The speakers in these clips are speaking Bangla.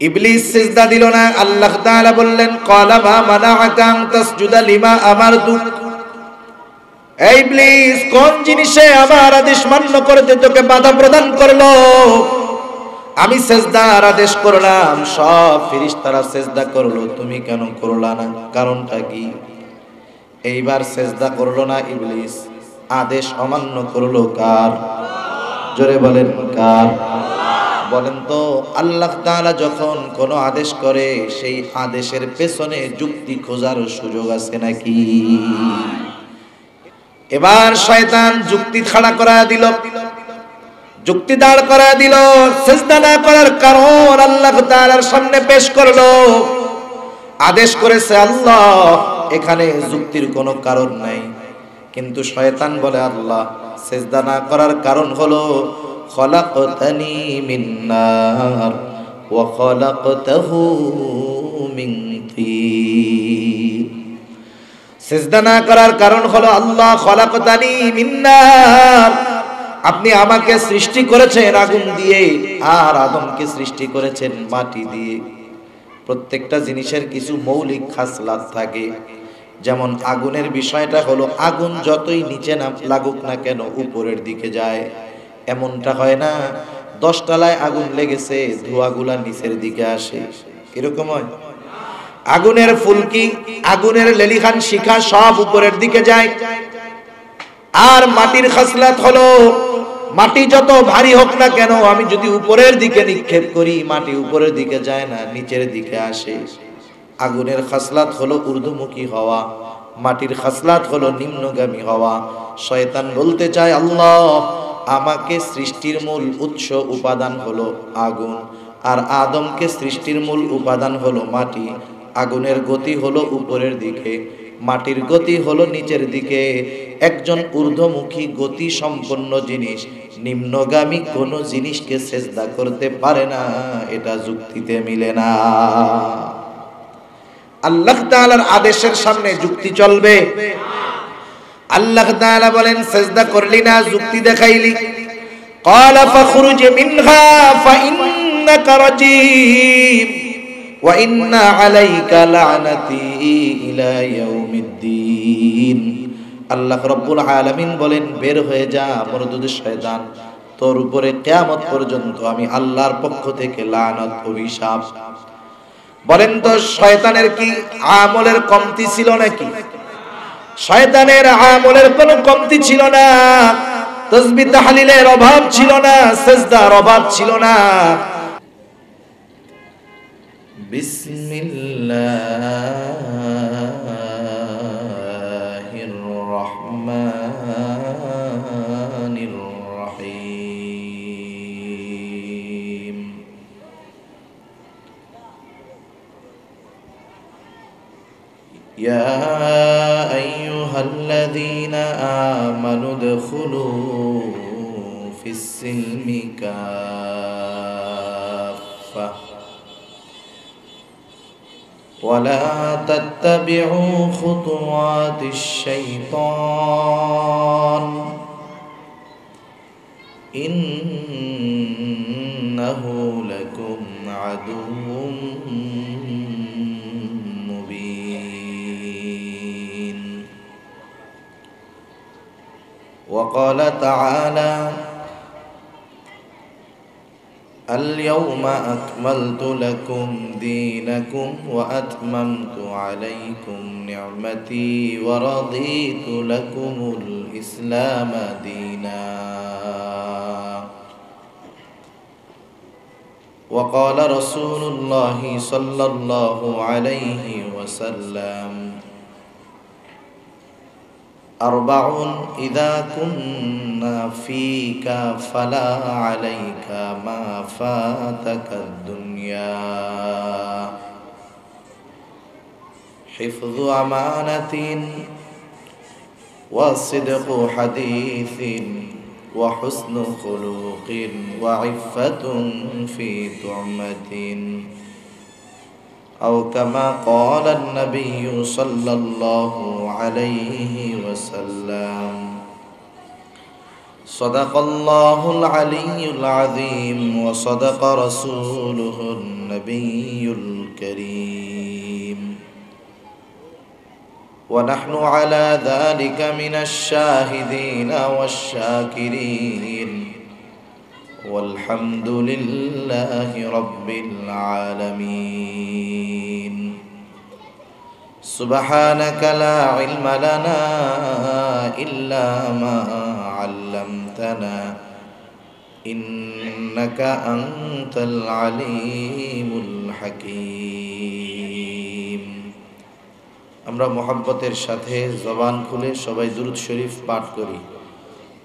ইবলিস সিজদা দিল না। আল্লাহ তাআলা বললেন ক্বালা মা মানাআকা আন তাসজুদা লিমা আমারতু? এই ইবলিস, কোন জিনিসে আমার আদেশ মান্য করতে তোকে বাধা প্রদান করল? আমি সেজদার আদেশ করলাম, সব ফেরেশতারা সেজদা করল, তুমি কেন করলা না? কারণটা কি? এইবার সেজদা করল না ইবলিস, আদেশ অমান্য করল কার? জোরে বলেন, কার? বলেন তো, আল্লাহ তাআলা যখন কোনো আদেশ করে, সেই আদেশের পেছনে যুক্তি খোঁজার সুযোগ আছে নাকি? এবার শয়তান যুক্তি খাড়া করা দিল। যুক্তি দাঁড় করা দিল। সেজদা না করার কারণ আল্লাহ তাআলার সামনে পেশ করল। আদেশ করেছে আল্লাহ, এখানে যুক্তির কোনো কারণ নাই। কিন্তু শয়তান বলে, আল্লাহ, সেজদা না করার কারণ হলো খলাকতাহু মিন তিন। সেজদা না করার কারণ হলো আল্লাহ খলাকতানি মিন নার। আপনি আমাকে সৃষ্টি করেছেন আগুন দিয়ে আর আদমকে সৃষ্টি করেছেন মাটি দিয়ে। প্রত্যেকটা জিনিসের কিছু মৌলিক খাসলাত থাকে। যেমন আগুনের বিষয়টা হলো আগুন যতই নিচে না লাগুক না কেন, উপরের দিকে যায়। এমনটা হয় না। দশতলায় আগুন লেগেছে, ধোঁয়াগুলা নিচের দিকে আসে। এরকম হয়? আগুনের ফুলকি, আগুনের লেলিখান শিখা সব উপরের দিকে যায়। আর মাটির খাসলাত হলো, মাটি যত ভারী হোক না কেন, আমি যদি উপরের দিকে নিক্ষেপ করি, মাটি উপরের দিকে যায় না, নিচের দিকে আসে। আগুনের খাসলাত হলো ঊর্ধ্বমুখী হওয়া, মাটির খাসলাত হলো নিম্নগামী হওয়া। শয়তান বলতে চায়, আল্লাহ আমাকে সৃষ্টির মূল উৎস উপাদান হলো আগুন, আর আদমকে সৃষ্টির মূল উপাদান হলো মাটি। আগুনের গতি হলো উপরের দিকে, মাটির গতি হলো নিচের দিকে। একজন ঊর্ধ্বমুখী গতি সম্পন্ন জিনিস, নিম্নগামী কোনো জিনিসকে চেষ্টা করতে পারে না, এটা যুক্তিতে মিলে না। আল্লাহ তাআলার আদেশের সামনে যুক্তি চলবে। আল্লাহ তাআলা বলেন সেজদা করলি না যুক্তি দেখাইলি قال فخرج منها فإنك رجيم وإن عليك لعنتي إلى يوم الدين আল্লাহ রব্বুল আলামিন বলেন বের হয়ে যা মরদুদ শয়তান তোর উপরে কিয়ামত পর্যন্ত আমি আল্লাহর পক্ষ থেকে লানত অভিশাপ বলেন তো শয়তানের কি আমলের কমতি ছিল নাকি শয়তানের আমলের কোনো কমতি ছিল না। তসবি তাহলিলের অভাব ছিল না, সেজদার অভাব ছিল না। বিসমিল্লাহির রহমানির রহিম يا الذين آمنوا ادخلوا في السلم كافة. ولا تتبعوا خطوات الشيطان. إنه لكم عدو وقال تعالى اليوم أكملت لكم دينكم وأتممت عليكم نعمتي ورضيت لكم الإسلام دينا. وقال رسول الله صلى الله عليه وسلم أربع إذا كنا فيك فلا عليك ما فاتك الدنيا. حفظ أمانة وصدق حديث وحسن خلق وعفة في طعمة أو كما قال النبي صلى الله عليه وسلم. صدق الله العلي العظيم وصدق رسوله النبي الكريم. ونحن على ذلك من الشاهدين والشاكرين. والحمد لله رب العالمين سبحانك لا علم لنا إلا ما علمتنا إنك أنت العليم الحكيم আমরা মোহাব্বতের সাথে জবান খুলে সবাই দুরুদ শরীফ পাঠ করি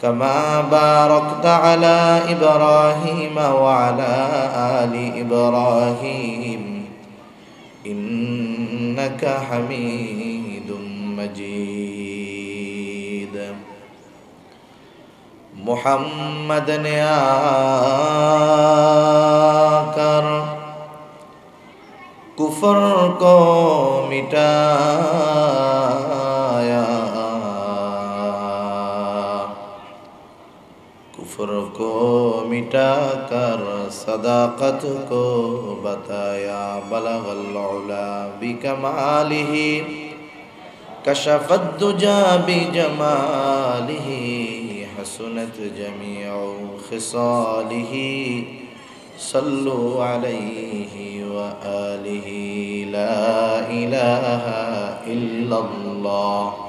كما باركت على إبراهيم وعلى آل إبراهيم. إنك حميد مجيد. محمد نے آکر کفر کو کو مٹا کر صداقت کو بتایا بلغ العلا بکمالہ کشفت الدجا بجمالہ حسنت جمیع خصالہ صلوا عليه وآله لا إله إلا الله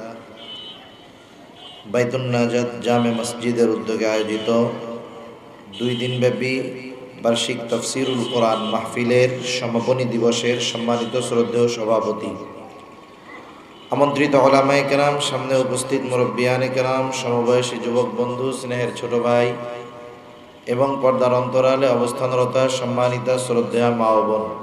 বাইতুল নাজাদ জামে মসজিদের উদ্যোগে আয়োজিত দুই দিনব্যাপী বার্ষিক তফসিরুল কোরআন মাহফিলের সমাপনী দিবসের সম্মানিত শ্রদ্ধেয় সভাপতি। আমন্ত্রিত ওলামায় কেরাম, সামনে উপস্থিত মুরব্বিয়ানে কেরাম, সমবয়সী যুবক বন্ধু, স্নেহের ছোট ভাই এবং পর্দার অন্তরালে অবস্থানরতা সম্মানিতা শ্রদ্ধেয়া মা বোন।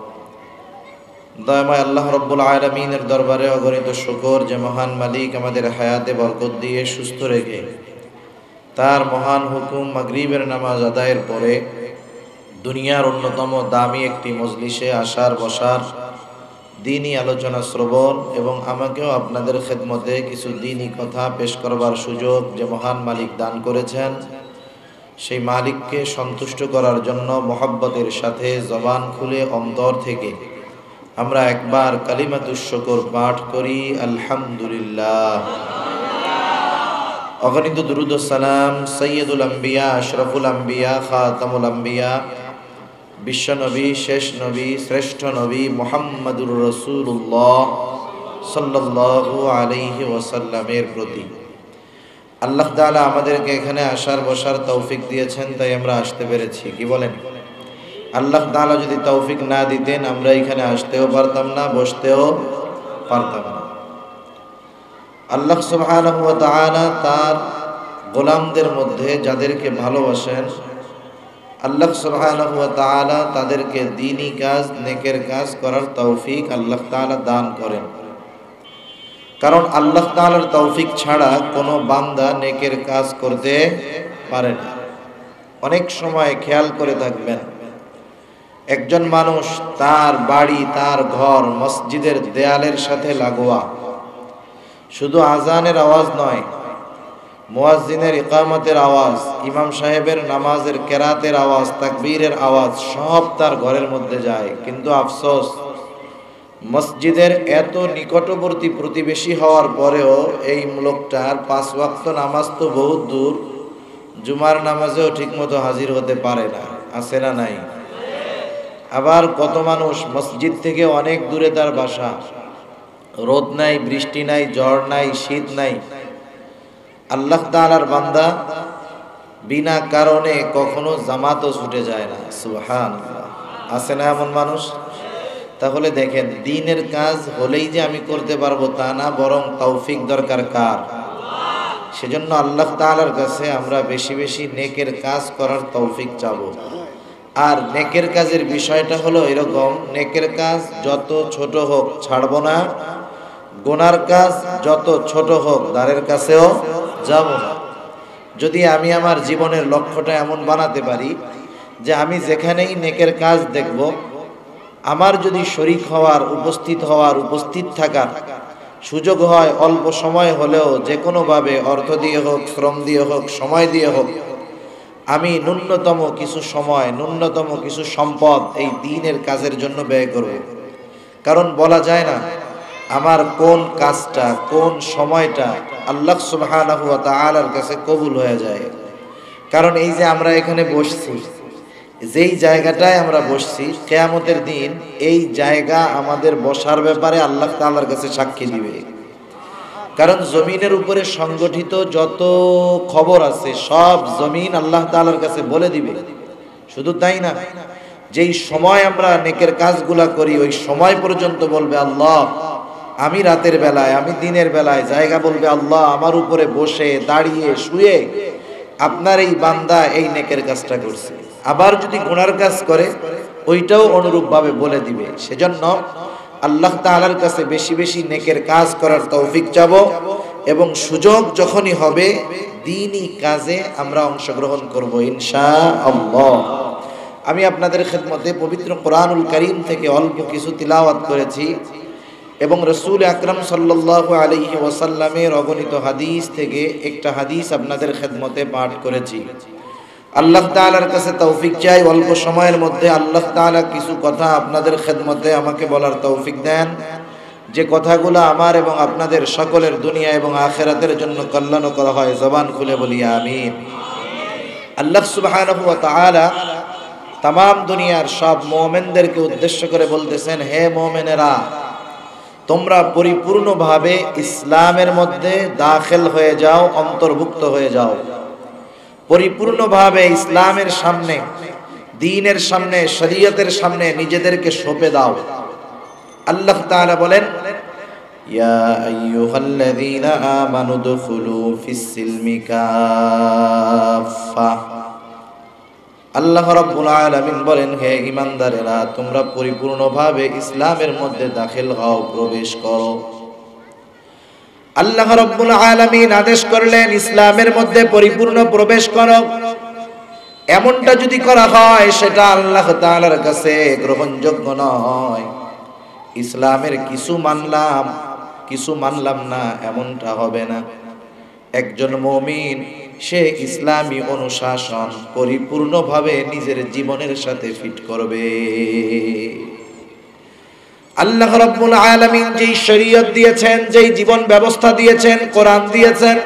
দয়াময় আল্লাহ রব্বুল আলমিনের দরবারে অগণিত শুকর যে মহান মালিক আমাদের হায়াতে বরকত দিয়ে সুস্থ রেখে তার মহান হুকুম মাগরিবের নামাজ আদায়ের পরে দুনিয়ার অন্যতম দামি একটি মজলিসে আসার বসার দিনই আলোচনা শ্রবণ এবং আমাকেও আপনাদের খেদমতে কিছু দিনই কথা পেশ করবার সুযোগ যে মহান মালিক দান করেছেন। সেই মালিককে সন্তুষ্ট করার জন্য মহব্বতের সাথে জবান খুলে অন্তর থেকে আমরা একবার কালিমাতুর শকর পাঠ করি, আলহামদুলিল্লাহ। অগণিত দুরুদ সালাম সৈয়দুল আম্বিয়া, আশরফুল আম্বিয়া, খাতামুল আম্বিয়া বিশ্বনবী শেষ নবী, শ্রেষ্ঠ নবী মোহাম্মদুর রসুল্লাহ সাল্লাল্লাহু আলাইহি ওয়াসাল্লামের প্রতি। আল্লাহ তাআলা আমাদেরকে এখানে আসার বসার তৌফিক দিয়েছেন, তাই আমরা আসতে পেরেছি। কি বলেন? আল্লাহ তাআলা যদি তৌফিক না দিতেন, আমরা এখানে আসতেও পারতাম না, বসতেও পারতাম না। আল্লাহ ওয়া তার গোলামদের মধ্যে যাদেরকে ভালোবাসেন, আল্লাহ সুবহানাহু তাদেরকে দ্বীনি কাজ, নেকের কাজ করার তৌফিক আল্লাহ তাআলা দান করেন। কারণ আল্লাহ তাআলার তৌফিক ছাড়া কোনো বান্দা নেকের কাজ করতে পারে না। অনেক সময় খেয়াল করে থাকবেন একজন মানুষ তার বাড়ি, তার ঘর, মসজিদের দেয়ালের সাথে লাগোয়া। শুধু আজানের আওয়াজ নয়, মুয়াজ্জিনের ইকামতের আওয়াজ, ইমাম সাহেবের নামাজের কেরাতের আওয়াজ, তাকবীরের আওয়াজ সব তার ঘরের মধ্যে যায়। কিন্তু আফসোস, মসজিদের এত নিকটবর্তী প্রতিবেশী হওয়ার পরেও এই লোকটার পাঁচ ওয়াক্ত নামাজ তো বহুত দূর, জুমার নামাজেও ঠিকমতো হাজির হতে পারে না, আছে না নাই? আবার কত মানুষ মসজিদ থেকে অনেক দূরে তার বাসা। রোদ নাই, বৃষ্টি নাই জ্বর নাই, শীত নাই। আল্লাহ তালার বান্দা বিনা কারণে কখনো জামাতও ছুটে যায় না। সুহান আছে না এমন মানুষ? তাহলে দেখেন, দিনের কাজ হলেই যে আমি করতে পারব তা না, বরং তৌফিক দরকার কার? সেজন্য আল্লাহ তালার কাছে আমরা বেশি বেশি নেকের কাজ করার তৌফিক চাবো। আর নেকের কাজের বিষয়টা হলো এরকম, নেকের কাজ যত ছোট হোক ছাড়বো না, গোনার কাজ যত ছোট হোক দ্বারের কাছেও যাব না। যদি আমি আমার জীবনের লক্ষ্যটা এমন বানাতে পারি যে আমি যেখানেই নেকের কাজ দেখব, আমার যদি শরিক হওয়ার, উপস্থিত হওয়ার, উপস্থিত থাকার সুযোগ হয়, অল্প সময় হলেও যে কোনোভাবে অর্থ দিয়ে হোক, শ্রম দিয়ে হোক, সময় দিয়ে হোক আমি ন্যূনতম কিছু সময়, ন্যূনতম কিছু সম্পদ এই দিনের কাজের জন্য ব্যয় করব। কারণ বলা যায় না, আমার কোন কাজটা, কোন সময়টা আল্লাহ সুবহানাহু ওয়া তাআলার কাছে কবুল হয়ে যায়। কারণ এই যে আমরা এখানে বসছি, যেই জায়গাটায় আমরা বসছি, কেয়ামতের দিন এই জায়গা আমাদের বসার ব্যাপারে আল্লাহ তাআলার কাছে সাক্ষী দিবে। কারণ জমিনের উপরে সংগঠিত যত খবর আছে, সব জমিন আল্লাহ তাআলার কাছে বলে দিবে। শুধু তাই না, যেই সময় আমরা নেকের কাজগুলা করি, ওই সময় পর্যন্ত বলবে আল্লাহ, আমি রাতের বেলায়, আমি দিনের বেলায় জায়গা বলবে আল্লাহ, আমার উপরে বসে, দাঁড়িয়ে, শুয়ে আপনার এই বান্দা এই নেকের কাজটা করছে। আবার যদি গুনার কাজ করে, ওইটাও অনুরূপভাবে বলে দিবে। সেজন্য আল্লাহ তাআলার কাছে বেশি বেশি নেকের কাজ করার তৌফিক চাব এবং সুযোগ যখনই হবে, দিনই কাজে আমরা অংশগ্রহণ করব ইনশা আল্লাহ আমি আপনাদের খেদমতে পবিত্র কোরআনুল করিম থেকে অল্প কিছু তিলাওয়াত করেছি এবং রসুল আকরম সাল্লাহ আলহি ওয়াসাল্লামের অগণিত হাদিস থেকে একটা হাদিস আপনাদের খেদমতে পাঠ করেছি। আল্লাহ তালার কাছে তৌফিক চাই। অল্প সময়ের মধ্যে আল্লাহ তালা কিছু কথা আপনাদের খেদমতে আমাকে বলার তৌফিক দেন। যে কথাগুলো আমার এবং আপনাদের সকলের দুনিয়া এবং আখেরাতের জন্য কল্যাণ করা হয়, জবান খুলে বলি, আমিন। আল্লাহ সুবাহ তাম দুনিয়ার সব মোমেনদেরকে উদ্দেশ্য করে বলতেছেন, হে মোমেনেরা, তোমরা পরিপূর্ণভাবে ইসলামের মধ্যে দাখিল হয়ে যাও, অন্তর্ভুক্ত হয়ে যাও। পরিপূর্ণভাবে ইসলামের সামনে, দিনের সামনে, শরীয়তের সামনে নিজেদেরকে সঁপে দাও। আল্লাহ তাআলা বলেন, ইয়া আইয়ুহাল্লাযীনা আমানু দুখুলু ফিস সিলমি কাফা আল্লাহ রাব্বুল আলামিন বলেন, হে ঈমানদারেরা, তোমরা পরিপূর্ণভাবে ইসলামের মধ্যে দাখিল হও, প্রবেশ করো। আল্লাহ রাব্বুল আলামিন আদেশ করলেন, ইসলামের মধ্যে পরিপূর্ণ প্রবেশ করো। এমনটা যদি করা হয়, সেটা আল্লাহ তাআলার কাছে গ্রহণযোগ্য নয়। ইসলামের কিছু মানলাম কিছু মানলাম না, এমনটা হবে না। একজন মমিন, সে ইসলামী অনুশাসন পরিপূর্ণভাবে নিজের জীবনের সাথে ফিট করবে। আল্লাহ রাব্বুল আলামিন যেই শরীয়ত দিয়েছেন, যেই জীবন ব্যবস্থা দিয়েছেন, কোরআন দিয়েছেন,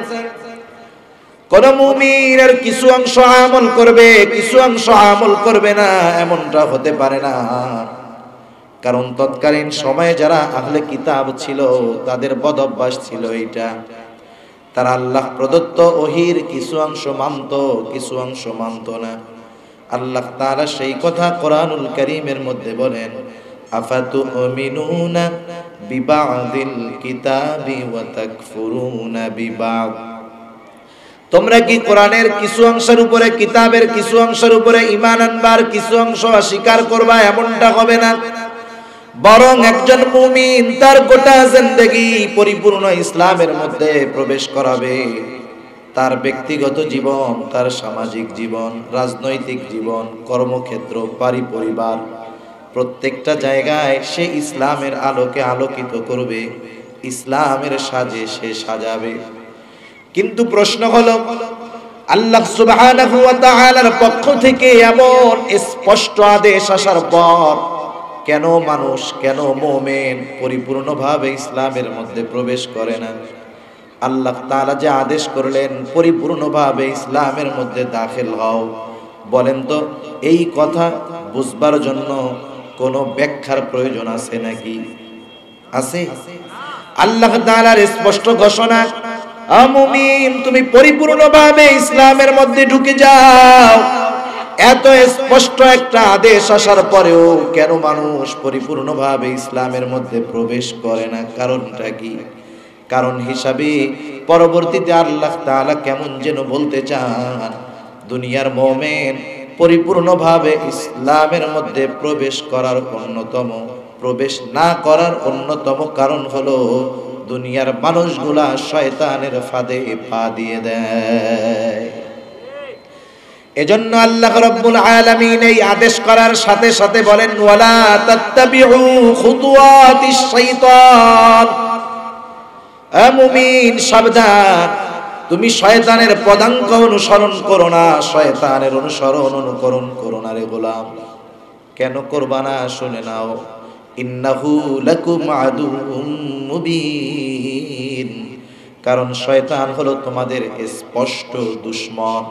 কোন মুমিনের কিছু অংশ আমল করবে, কিছু অংশ আমল করবে না, এমনটা হতে পারে না। কারণ তৎকালীন সময়ে যারা আহলে কিতাব ছিল, তাদের বদ অভ্যাস ছিল এটা তারা আল্লাহ প্রদত্ত ওহির কিছু অংশ মানত, কিছু অংশ মানত না। আল্লাহ তারা সেই কথা কোরআনুল করিমের মধ্যে বলেন আফাতু মিনুনা বিবাদিল কিতাবি ওয়া তাকফুরুনা বিবাদ। তোমরা কি কোরআনের কিছু অংশের উপরে, কিতাবের কিছু অংশের উপরে ঈমান আনবার কিছু অংশ অস্বীকার করবা এমনটা হবে না। বরং একজন মুমিন তার গোটা জিন্দেগি পরিপূর্ণ ইসলামের মধ্যে প্রবেশ করাবে। তার ব্যক্তিগত জীবন, তার সামাজিক জীবন, রাজনৈতিক জীবন, কর্মক্ষেত্র পারি পরিবার প্রত্যেকটা জায়গায় সে ইসলামের আলোকে আলোকিত করবে, ইসলামের সাজে সে সাজাবে। কিন্তু প্রশ্ন হলো, আল্লাহ সুবহানাহু পক্ষ থেকে এমন স্পষ্ট আদেশ আসার পর কেন মানুষ, কেন মোমেন পরিপূর্ণভাবে ইসলামের মধ্যে প্রবেশ করে না? আল্লাহ তাআলা যে আদেশ করলেন, পরিপূর্ণভাবে ইসলামের মধ্যে দাখিল হও। বলেন তো, এই কথা বুঝবার জন্য কোনো ব্যাখ্যার প্রয়োজন আছে নাকি? আছে? আল্লাহ তাআলার স্পষ্ট ঘোষণা আমুমিন তুমি পরিপূর্ণভাবে ইসলামের মধ্যে ঢুকে যাও। এত স্পষ্ট একটা আদেশ আসার পরেও কেন মানুষ পরিপূর্ণভাবে ইসলামের মধ্যে প্রবেশ করে না? কারণটা কি? কারণ হিসাবে পরবর্তীতে আল্লাহ তাআলা কেমন যেন বলতে চান, দুনিয়ার মোমেন পরিপূর্ণভাবে ইসলামের মধ্যে প্রবেশ করার অন্যতম, প্রবেশ না করার অন্যতম কারণ হলো দুনিয়ার মানুষগুলা শয়তানের ফাঁদে পা দিয়ে দেয়। এজন্য আল্লাহ রাব্বুল এই আদেশ করার সাথে সাথে বলেন সাবধান। তুমি শয়তানের পদাঙ্ক অনুসরণ করো না, শয়তানের অনুসরণ অনুকরণ করো না রে গোলাম। কেন করবা না, শুনে নাও। ইন্নাহু লাকুম আদুউম মুবিন। কারণ শয়তান হলো তোমাদের স্পষ্ট দুশ্মন।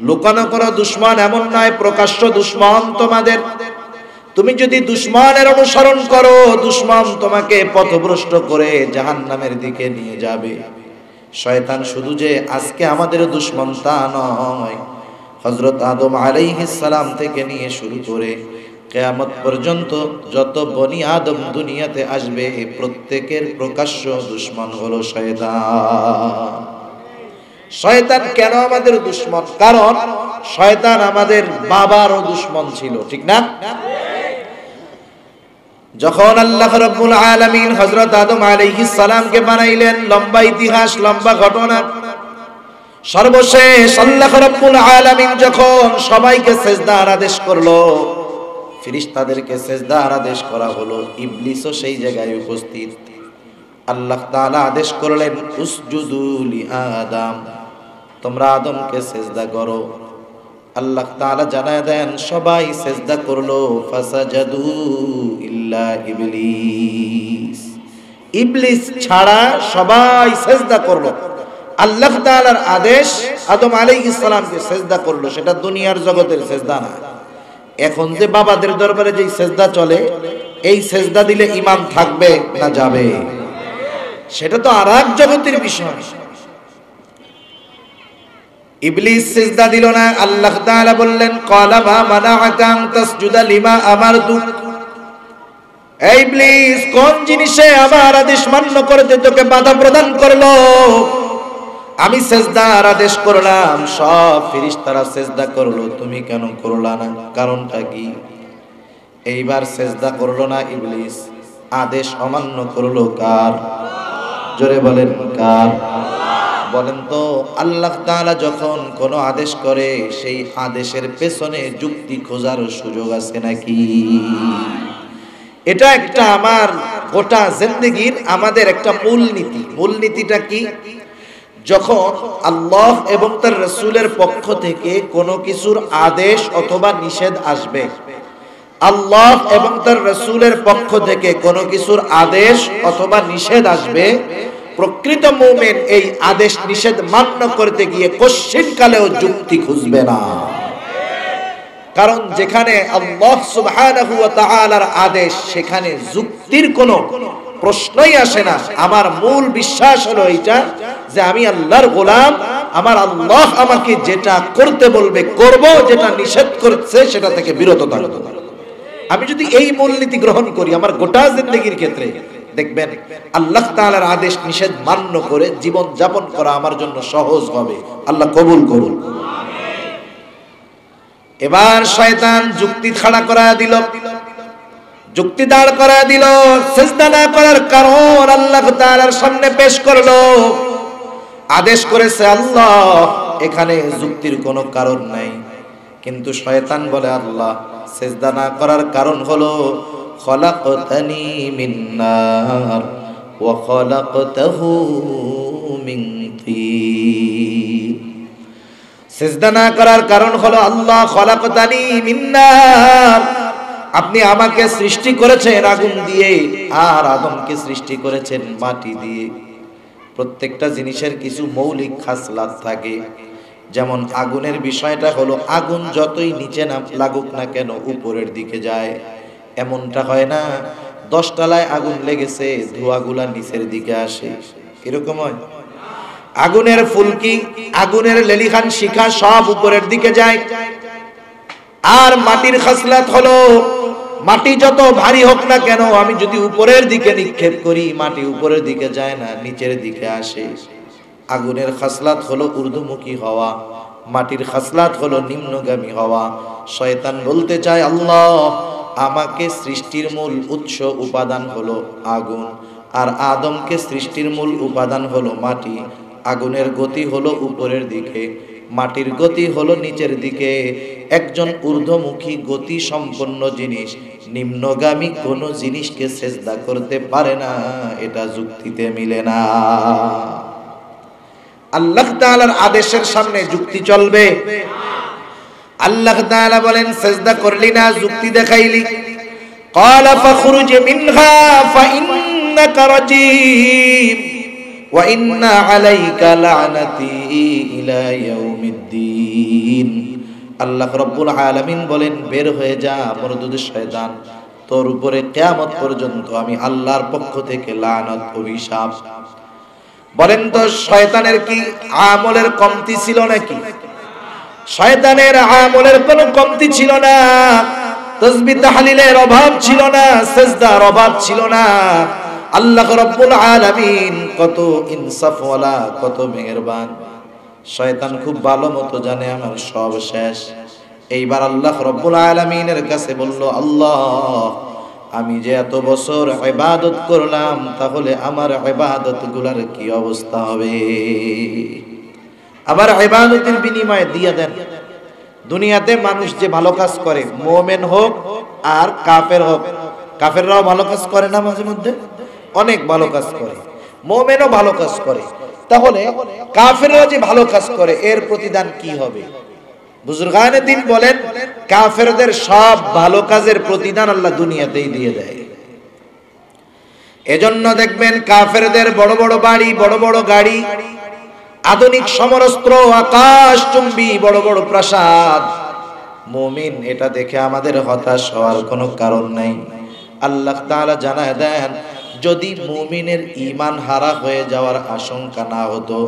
লুকানো করা দুশ্মন এমন নয়, প্রকাশ্য দুশ্মন তোমাদের। তুমি যদি দুশ্মনের অনুসরণ করো, দুশ্মন তোমাকে পথভ্রষ্ট করে জাহান্নামের দিকে নিয়ে যাবে। শয়তান শুধু যে আজকে আমাদের দুশ্মন তা নয়। হজরত আদম সালাম থেকে নিয়ে শুরু করে কেয়ামত পর্যন্ত যত বনি আদম দুনিয়াতে আসবে প্রত্যেকের প্রকাশ্য দুশ্মন হলো শয়তান। শয়তান কেন আমাদের দুশ্মন? কারণ শয়তান আমাদের বাবারও দুশ্মন ছিল, ঠিক না? যখন আল্লাহ রাব্বুল আলামিন হযরত আদম আলাইহিস সালামকে বানাইলেন, লম্বা ইতিহাস, লম্বা ঘটনা। সর্বশেষ আল্লাহ রাব্বুল আলামিন যখন সবাইকে সেজদার আদেশ করল ফেরেশতাদেরকে সেজদার আদেশ করা হলো, ইবলিসও সেই জায়গায় উপস্থিত। আল্লাহ তাআলা আদেশ করলেন, উসজুদু লি আদম, তোমরা আদমকে সেজদা করো। আল্লাহ তাআলা জানায় দেন, সবাই সেজদা করল, ফাসাজাদু ইল্লা ইবলিস। ইবলিস ছাড়া সবাই সেজদা করল। আল্লাহ তাআলার আদেশ আদম আলাইহিস সালামকে সেজদা করল, সেটা দুনিয়ার জগতের সেজদা না। এখন যে বাবাদের দরবারে যেই সেজদা চলে, এই সেজদা দিলে ইমান থাকবে না যাবে? সেটা তো আর জগতের বিষয়। ইবলিস সিজদা দিল না। আল্লাহ তাআলা বললেন ক্বালা মা মানাআকা আন তাসজুদা লিমা আমারতু। এই ইবলিস, কোন জিনিসে আমার আদেশ মান্য করতে তোকে বাধা প্রদান করল? আমি সেজদার আদেশ করলাম, সব ফেরেশতারা সেজদা করল। তুমি কেন করলা না? কারণটা কি? এইবার সেজদা করল না ইবলিস? আদেশ অমান্য করল কার? জোরে বলেন, কার? বলেন তো, আল্লাহ তাআলা যখন কোনো আদেশ করে, সেই আদেশের পেছনে যুক্তি খোঁজার সুযোগ আছে নাকি? এটা একটা আমার গোটা জিন্দগির আমাদের একটা মূলনীতি। মূলনীতিটা কি? যখন আল্লাহ এবং তার রসুলের পক্ষ থেকে কোনো কিছুর আদেশ অথবা নিষেধ আসবে, আল্লাহ এবং তার রসুলের পক্ষ থেকে কোনো কিছুর আদেশ অথবা নিষেধ আসবে প্রকৃত মুমিন এই আদেশ নিষেধ মান্য করতে গিয়ে কশ্চিন কালেও যুক্তি খুঁজবে না। কারণ যেখানে আদেশ, সেখানে যুক্তির কোনো প্রশ্নই আসে না। আমার মূল বিশ্বাস হলো এইটা যে আমি আল্লাহর গোলাম, আমার আল্লাহ আমাকে যেটা করতে বলবে, করব, যেটা নিষেধ করছে, সেটা থেকে বিরত থাকব। আমি যদি এই মূলনীতি গ্রহণ করি আমার গোটা জিন্দগির ক্ষেত্রে দেখবেন, আল্লাহ তাআলার আদেশ নিষেধ মান্য করে জীবন যাপন করা আমার জন্য সহজ হবে। আল্লাহ কবুল করুন। এবার শয়তান যুক্তি খাড়া করা দিল, যুক্তি দাঁড় করা দিল, সেজদা না করার কারণ আল্লাহ তাআলার সামনে পেশ করল। আদেশ করেছে আল্লাহ, এখানে যুক্তির কোনো কারণ নাই। কিন্তু শয়তান বলে, আল্লাহ, সেজদা না করার কারণ হলো মিন নার ওয়া খলাকতাহু মিন সেজদা না করার কারণ হলো আল্লাহ খলাকতানি মিন্নার আপনি আমাকে সৃষ্টি করেছেন আগুন দিয়ে আর আদমকে সৃষ্টি করেছেন মাটি দিয়ে। প্রত্যেকটা জিনিসের কিছু মৌলিক খাসলাত থাকে। যেমন আগুনের বিষয়টা হলো আগুন যতই নিচে না লাগুক না কেন, উপরের দিকে যায়। এমনটা হয় না। দশতলায় আগুন লেগেছে, ধোঁয়াগুলা নিচের দিকে আসে। এরকম হয়। আগুনের ফুলকি, আগুনের লেলিখান শিখা সব উপরের দিকে যায়। আর মাটির খাসলাত হলো, মাটি যত ভারী হোক না কেন, আমি যদি উপরের দিকে নিক্ষেপ করি, মাটি উপরের দিকে যায় না, নিচের দিকে আসে। আগুনের খাসলাত হলো ঊর্ধ্বমুখী হওয়া, মাটির খাসলাত হলো নিম্নগামী হওয়া। শয়তান বলতে চায়, আল্লাহ আমাকে সৃষ্টির মূল উৎস উপাদান হলো আগুন, আর আদমকে সৃষ্টির মূল উপাদান হলো মাটি। আগুনের গতি হলো উপরের দিকে, মাটির গতি হলো নিচের দিকে। একজন ঊর্ধ্বমুখী গতি সম্পন্ন জিনিস, নিম্নগামী কোনো জিনিসকে চেষ্টা করতে পারে না, এটা যুক্তিতে মিলে না। আল্লাহ তাআলার আদেশের সামনে যুক্তি চলবে। আল্লাহ তাআলা বলেন, সেজদা করলি না, যুক্তি দেখাইলি। قال فخرج منها فانك رجيم وان عليك لعنتي الى يوم الدين আল্লাহ রাব্বুল আলামিন বলেন, বের হয়ে যা, মরদুদ শয়তান, তোর উপরে কিয়ামত পর্যন্ত আমি আল্লাহর পক্ষ থেকে লানত, অভিশাপ। বলেন তো, শয়তানের কি আমলের কমতি ছিল নাকি? শয়তানের আমলের কোনো কমতি ছিল না। তসবি তাহলিলের অভাব ছিল না, সেজদার অভাব ছিল না। আল্লাহ রব্বুল আলামিন কত ইনসাফওয়ালা কত মেহেরবান। শয়তান খুব ভালো মতো জানে আমার সব শেষ। এইবার আল্লাহ রব্বুল আলামিনের কাছে বলল, আল্লাহ, আমি যে এত বছর ইবাদত করলাম, তাহলে আমার ইবাদতগুলার কি অবস্থা হবে? আমার ইবাদতের বিনিময়ে দিয়ে দেন। দুনিয়াতে মানুষ যে ভালো কাজ করে, মোমেন হোক আর কাফের হোক, কাফেররাও ভালো কাজ করে না মাঝে মধ্যে? অনেক ভালো কাজ করে, মোমেনও ভালো কাজ করে। তাহলে কাফেররা যে ভালো কাজ করে, এর প্রতিদান কি হবে? বুজুর্গানে দিন বলেন, কাফেরদের সব ভালো কাজের প্রতিদান আল্লাহ দুনিয়াতেই দিয়ে দেয়। এজন্য দেখবেন কাফেরদের বড় বড় বাড়ি, বড় বড় গাড়ি আধুনিক সমরস্ত্র, আকাশ চুম্বি, বড় বড় প্রাসাদ। মুমিন এটা দেখে আমাদের হতাশ হওয়ার কোনো কারণ নাই। আল্লাহ তাআলা জানায় দেন, যদি মুমিনের ইমান হারা হয়ে যাওয়ার আশঙ্কা না হতো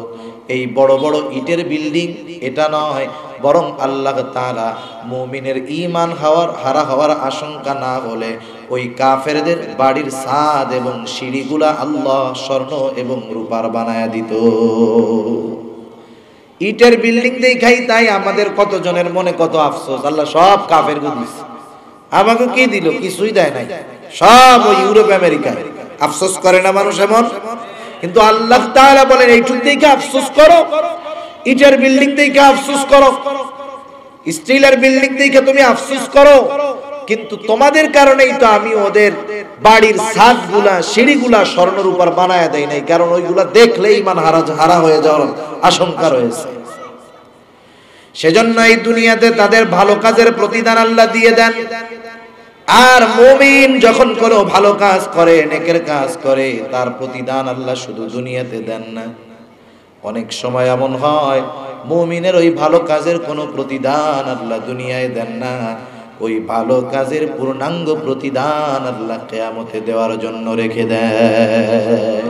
এই বড় বড় ইটের বিল্ডিং এটা নয়, বরং আল্লাহ তাআলা মুমিনের ইমান হওয়ার, হারা হওয়ার আশঙ্কা না হলে ওই কাফেরদের বাড়ির ছাদ এবং সিঁড়িগুলা আল্লাহ স্বর্ণ এবং রূপার বানায়া দিত। ইটের বিল্ডিং দেখাই তাই আমাদের কতজনের মনে কত আফসোস, আল্লাহ সব কাফের দিস আমাকে কি দিল? কিছুই দেয় নাই। সব ওই ইউরোপ আমেরিকা আফসোস করে না মানুষ এমন? কিন্তু আল্লাহ তাআলা বলেন, এইটুক দেখে আফসোস করো, ইটের বিল্ডিং দেখে আফসোস করো, স্টিলের বিল্ডিং দেখে তুমি আফসোস করো, কিন্তু তোমাদের কারণেই তো আমি ওদের বাড়ির ছাদগুলা, সিঁড়িগুলা স্বর্ণের উপর বানায় দেয় নাই, কারণ ওইগুলা দেখলেই মান হারা হারা হয়ে যাওয়ার আশঙ্কা রয়েছে। সেজন্য এই দুনিয়াতে তাদের ভালো কাজের প্রতিদান আল্লাহ দিয়ে দেন। আর মুমিন যখন কোনো ভালো কাজ করে, নেকের কাজ করে, তার প্রতিদান আল্লাহ শুধু দুনিয়াতে দেন না। অনেক সময় এমন হয়, মুমিনের ওই ভালো কাজের কোনো প্রতিদান আল্লাহ দুনিয়ায় দেন না। ওই ভালো কাজের পূর্ণাঙ্গ প্রতিদান আল্লাহ কেয়ামতে দেওয়ার জন্য রেখে দেয়।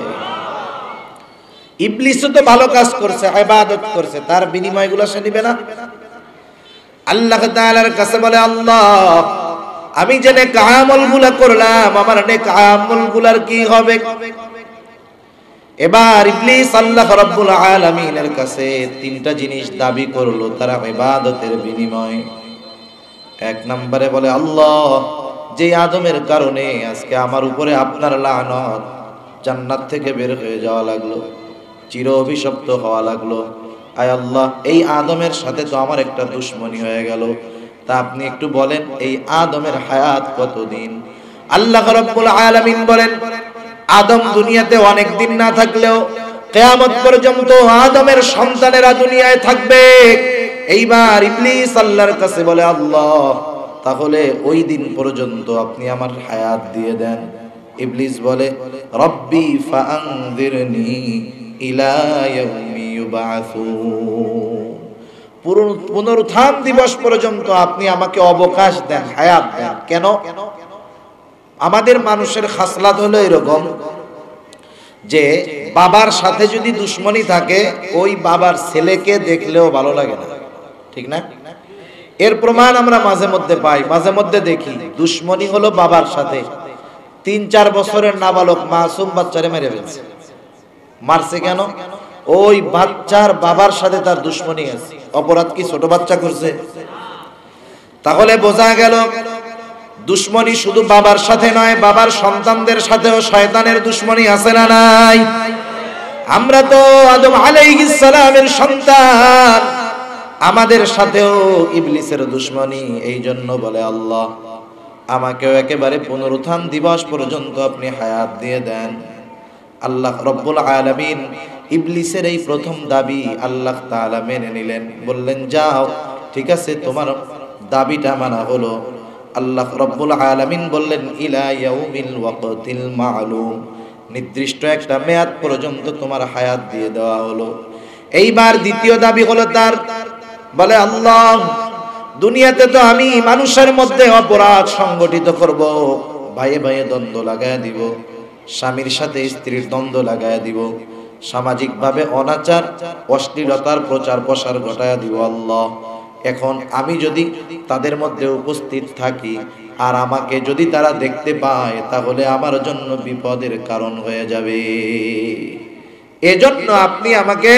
ইবলিসও তো ভালো কাজ করছে, ইবাদত করছে, তার বিনিময়গুলো সে নিবে না। আল্লাহ তাআলার কাছে বলে, আল্লাহ আমি যে নেকগুলা করলাম, আমার নেকগুলার কি হবে? এবার ইবলিস আল্লাহ রাব্বুল আলামিনের কাছে তিনটা জিনিস দাবি করল, তারা ইবাদতের বিনিময়। এক নম্বরে বলে, আল্লাহ, যে আদমের কারণে আজকে আমার উপরে আপনার লানত জান্নাত থেকে বের হয়ে যাওয়া লাগল, চির অভিশপ্ত হওয়া লাগল। আয় আল্লাহ, এই আদমের সাথে তো আমার একটা দুশ্মনী হয়ে গেল। তা আপনি একটু বলেন, এই আদমের হায়াত কতদিন? আল্লাহ রব্বুল আলামিন বলেন, আদম দুনিয়াতে অনেক দিন না থাকলেও কেয়ামত পর্যন্ত আদমের সন্তানেরা দুনিয়ায় থাকবে। এইবার ইবলিস আল্লাহর কাছে বলে, আল্লাহ, তাহলে ওই দিন পর্যন্ত আপনি আমার হায়াত দিয়ে দেন। ইবলিস বলে, রব্বি ফাআনযিরনি ইলা ইয়াউমি ইউবাসুন পুনরুত্থান দিবস পর্যন্ত আপনি আমাকে অবকাশ দেন, হায়াত দেন। কেন? আমাদের মানুষের খাসলাত হলো এরকম যে, বাবার সাথে যদি দুশ্মনী থাকে, ওই বাবার ছেলেকে দেখলেও ভালো লাগে না। ঠিক না? এর প্রমাণ আমরা মাঝে মধ্যে পাই, মাঝে মধ্যে দেখি, দুশ্মনী হলো বাবার সাথে। তিন চার বছরের নাবালক মাসুম বাচ্চারে মেরে ফেলছে। মারছে কেন? ওই বাচ্চার বাবার সাথে তার দুশ্মনী আছে। অপরাধ কি ছোট বাচ্চা করছে? তাহলে বোঝা গেল, দুশ্মনী শুধু বাবার সাথে নয়, বাবার সন্তানদের সাথেও শয়তানের দুশ্মনী আছে না নাই? আমরা তো আদম সালামের সন্তান, আমাদের সাথেও ইবলিসের দুশ্মনী এই জন্য বলে আল্লাহ, আমাকেও একেবারে পুনরুত্থান দিবস পর্যন্ত আপনি হায়াত দিয়ে দেন। আল্লাহ রব্বুল আলামিন ইবলিসের এই প্রথম দাবি আল্লাহ তাআলা মেনে নিলেন। বললেন, যাও, ঠিক আছে, তোমার দাবিটা মানা হলো। আল্লাহ রব্বুল আলামিন বললেন, ইলা মালুম। নির্দিষ্ট একটা মেয়াদ পর্যন্ত তোমার হায়াত দিয়ে দেওয়া হলো। এইবার দ্বিতীয় দাবি হলো তার। বলে, আল্লাহ, দুনিয়াতে তো আমি মানুষের মধ্যে অপরাধ সংগঠিত করব। ভাইয়ে ভাইয়ে দ্বন্দ্ব লাগায় দিব, স্বামীর সাথে স্ত্রীর দ্বন্দ্ব লাগায় দিব। সামাজিকভাবে অনাচার, অশ্লীলতার প্রচার প্রসার ঘটায় দিব আল্লাহ। এখন আমি যদি তাদের মধ্যে উপস্থিত থাকি আর আমাকে যদি তারা দেখতে পায়, তাহলে আমার জন্য বিপদের কারণ হয়ে যাবে। এজন্য আপনি আমাকে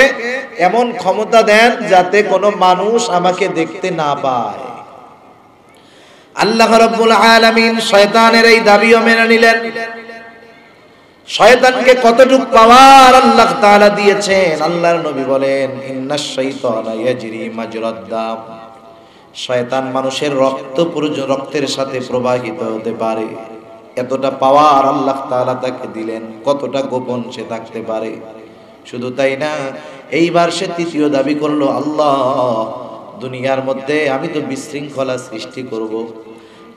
এমন ক্ষমতা দেন যাতে কোনো মানুষ আমাকে দেখতে না পায়। আল্লাহ রাব্বুল আলামিন শয়তানের এই দাবিও মেনে নিলেন। শয়তানকে কতটুক পাওয়ার আল্লাহ তাআলা দিয়েছেন? আল্লাহর নবী বলেন ইন্নাশ শাইতানা ইয়াজরি মাজরাদ দাম। শয়তান মানুষের রক্ত রক্তের সাথে প্রবাহিত হতে পারে। এতটা পাওয়ার আল্লাহ তাআলা তাকে দিলেন, কতটা গোপন সে থাকতে পারে? শুধু তাই না, এইবার সে তৃতীয় দাবি করল, আল্লাহ, দুনিয়ার মধ্যে আমি তো বিশৃঙ্খলা সৃষ্টি করব।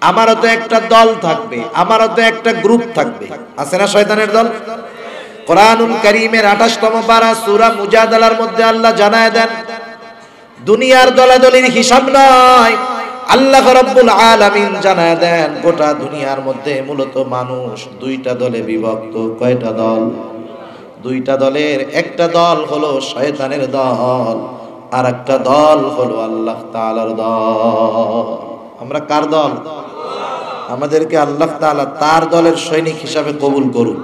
আমারও তো একটা দল থাকবে, আমারও তো একটা গ্রুপ থাকবে। আছে না শয়তানের দল? কোরআনুল করিমের আঠাশতম পারা সুরা মুজাদালার মধ্যে আল্লাহ জানায় দেন, দুনিয়ার দলাদলির হিসাব নয় আল্লাহ রব্বুল আলামিন জানায় দেন, গোটা দুনিয়ার মধ্যে মূলত মানুষ দুইটা দলে বিভক্ত। কয়টা দল? দুইটা দলের, একটা দল হলো শয়তানের দল আর একটা দল হলো আল্লাহ তাআলার দল। আমরা কার দল? আমাদেরকে আল্লাহ তাআলা তার দলের সৈনিক হিসাবে কবুল করুন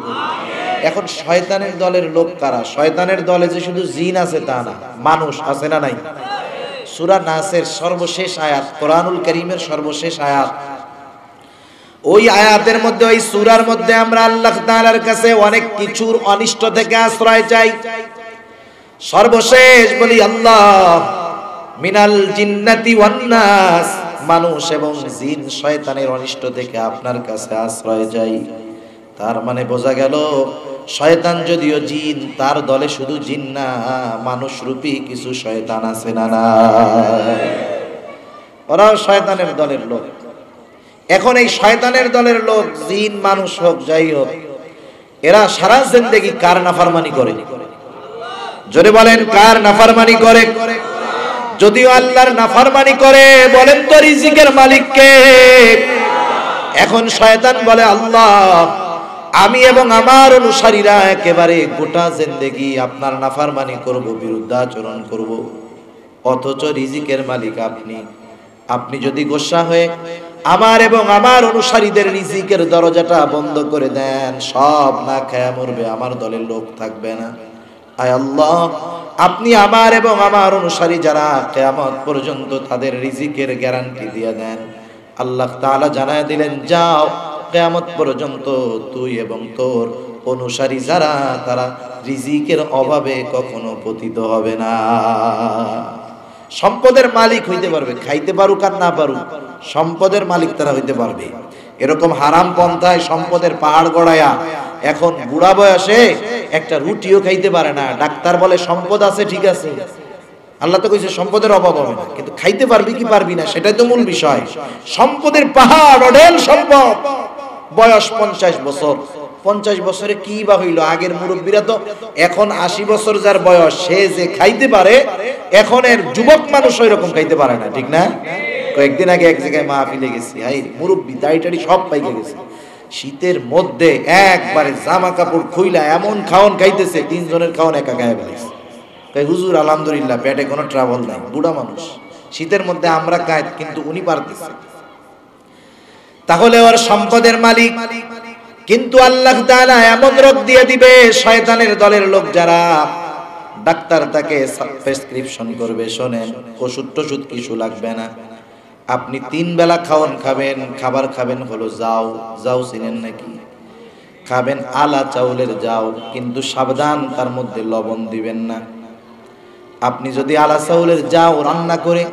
এখন শয়তানের দলের লোক কারা? শয়তানের দলে যে শুধু জিন আছে তা না, মানুষ আছে না নাই? সূরা নাসের সর্বশেষ আয়াত, কোরআনুল করিমের সর্বশেষ আয়াত। ওই আয়াতের মধ্যে, ওই সুরার মধ্যে আমরা আল্লাহ তাআলার কাছে অনেক কিছুর অনিষ্ট থেকে আশ্রয় চাই। সর্বশেষ বলি আল্লাহ, মিনাল জিন্নাতি ওয়ান নাস। মানুষ এবং জিন শয়তানের অনিষ্ট থেকে আপনার কাছে আশ্রয় যাই তার মানে বোঝা গেল, শয়তান যদিও জিন, তার দলে শুধু জিন না, মানুষ রূপী কিছু শয়তান আছে না না। ওরাও শয়তানের দলের লোক। এখন এই শয়তানের দলের লোক, জিন, মানুষ হোক, যাই হোক, এরা সারা জিন্দেগি কার নাফারমানি করে? জোরে বলেন, কার নাফারমানি করে? যদিও আল্লাহর নাফারমানি করে, বলেন তো রিজিকের মালিককে। এখন শয়তান বলে, আল্লাহ, আমি এবং আমার অনুসারীরা একেবারে গোটা জিন্দেগি আপনার নাফারমানি করব, বিরুদ্ধাচরণ করব। অথচ রিজিকের মালিক আপনি। আপনি যদি গোসা হয়ে আমার এবং আমার অনুসারীদের রিজিকের দরজাটা বন্ধ করে দেন, সব না খায়া মরবে, আমার দলের লোক থাকবে না। আয় আল্লাহ, আপনি আমার এবং আমার অনুসারী যারা কেয়ামত পর্যন্ত তাদের রিজিকের গ্যারান্টি দিয়ে দেন। আল্লাহ তাআলা জানায় দিলেন, যাও, কেয়ামত পর্যন্ত তুই এবং তোর অনুসারী যারা, তারা রিজিকের অভাবে কখনো পতিত হবে না। সম্পদের মালিক হইতে পারবে, খাইতে পারুক আর না পারুক, সম্পদের মালিক তারা হইতে পারবে। এরকম হারাম পন্থায় সম্পদের পাহাড় গড়ায়া এখন বুড়া বয়সে একটা রুটিও খাইতে পারে না। ডাক্তার বলে, সম্পদ আছে, ঠিক আছে। আল্লাহ তো কইছে, সম্পদের অভাব হবে না। কিন্তু খাইতে পারবি কি পারবি না, সেটাই তো মূল বিষয়। সম্পদের পাহাড়, অঢেল সম্পদ। বয়স পঞ্চাশ বছর। পঞ্চাশ বছরে কি বা হইল? আগের মুরব্বীরা তো এখন আশি বছর যার বয়স, সে যে খাইতে পারে, এখন এর যুবক মানুষ ওই রকম খাইতে পারে না। ঠিক না? কয়েকদিন আগে এক জায়গায় মা ফিলে গেছি। হাই মুরব্বী, দাড়ি টাড়ি সব পাইকে গেছে। শীতের মধ্যে একবারে জামা কাপড় খুইলা এমন খাওয়ান খাইতেছে, তিনজনের খাওয়ান একা গায়ে বেড়াইছে। কই হুজুর, আলহামদুলিল্লাহ, পেটে কোনো ট্রাভেল নাই, বুড়া মানুষ। শীতের মধ্যে আমরা কায় কিন্তু উনি পারতেছে তাহলে ওর সম্পদের মালিক। কিন্তু আল্লাহ তাআলা এমন রোগ দিয়ে দিবে, শয়তানের দলের লোক যারা ডাক্তার তাকে প্রেসক্রিপশন করবে, শোনেন ওষুধ টষুধ কিছু লাগবে না। আপনি তিন বেলা খাওয়ান খাবেন, খাবার খাবেন হলো যাও যাও চিনেন নাকি? খাবেন আলা চাউলের যাও, কিন্তু সাবধান, তার মধ্যে লবণ দিবেন না। আপনি যদি আলা চাউলের যাও রান্না করে,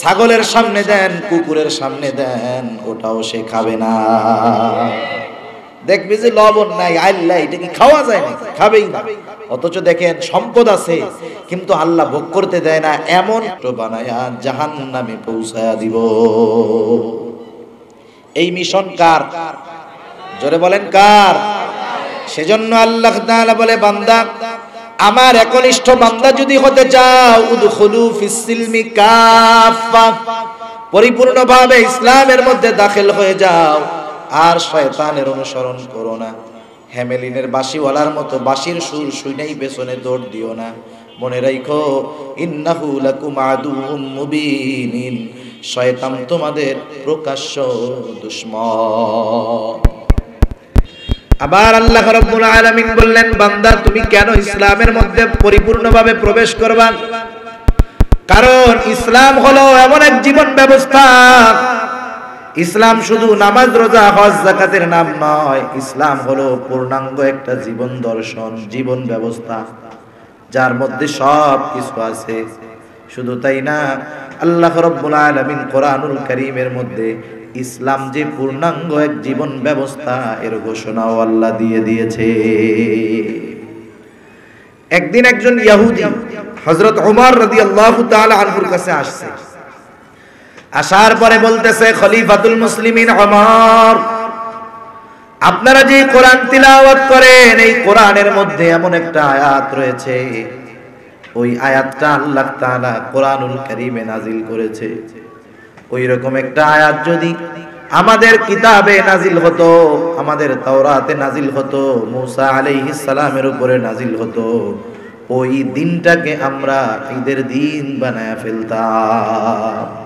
ছাগলের সামনে দেন, কুকুরের সামনে দেন, ওটাও সে খাবে না। দেখবি যে লবণ নাই আল্লাহ এটা কি খাওয়া যায় না। খাবেই না অথচ দেখেন সম্পদ আছে কিন্তু আল্লাহ ভোগ করতে দেয় না এমন বানায়া জাহান নামে পৌঁছায়া দিব। এই মিশন কার? জোরে বলেন কার? সেজন্য আল্লাহ তাআলা বলে বান্দা আমার একনিষ্ঠ বান্দা যদি হতে চাও উদখুলু ফিসসিলমি কাফা পরিপূর্ণভাবে ইসলামের মধ্যে দাখিল হয়ে যাও। আর শয়তানের অনুসরণ করো না। হ্যামেলিনের বাঁশিওয়ালার মতো বাঁশির সুর শুনেই পেছনে দৌড় দিও না। মনে রাখো ইন্নাহু লাকুম আদুউম মুবিনিন। শয়তান তোমাদের প্রকাশ্য দুশ্মন। আবার আল্লাহ রাব্বুল আলামিন বললেন, বান্দা, তুমি কেন ইসলামের মধ্যে পরিপূর্ণভাবে প্রবেশ করবা? কারণ ইসলাম হলো এমন এক জীবন ব্যবস্থা ইসলাম শুধু নামাজ, রোজা, হজ জাকাতের নাম নয়। ইসলাম হলো পূর্ণাঙ্গ একটা জীবন দর্শন, জীবন ব্যবস্থা, যার মধ্যে সব কিছু আছে। শুধু তাই না, আল্লাহ রব্বুল আলামিন কোরআনুল কারীমের মধ্যে ইসলাম যে পূর্ণাঙ্গ এক জীবন ব্যবস্থা, এর ঘোষণাও আল্লাহ দিয়ে দিয়েছে। একদিন একজন ইয়াহুদি হযরত ওমর রাদিয়াল্লাহু তাআলা আনহুর কাছে আসছে। আসার পরে বলতেছে, খলিফাতুল মুসলিমিন ওমর আপনারা যে কোরআন তিলাওয়াত করেন, এই কোরআনের মধ্যে এমন একটা আয়াত রয়েছে। ওই আয়াতটা আল্লাহ তাআলা কোরআনুল কারীমে নাজিল করেছে। ওই রকম একটা আয়াত যদি আমাদের কিতাবে নাজিল হতো, আমাদের তাওরাতে নাজিল হতো, মুসা আলাইহিস সালামের উপরে নাজিল হতো, ওই দিনটাকে আমরা ঈদের দিন বানায় ফেলতাম।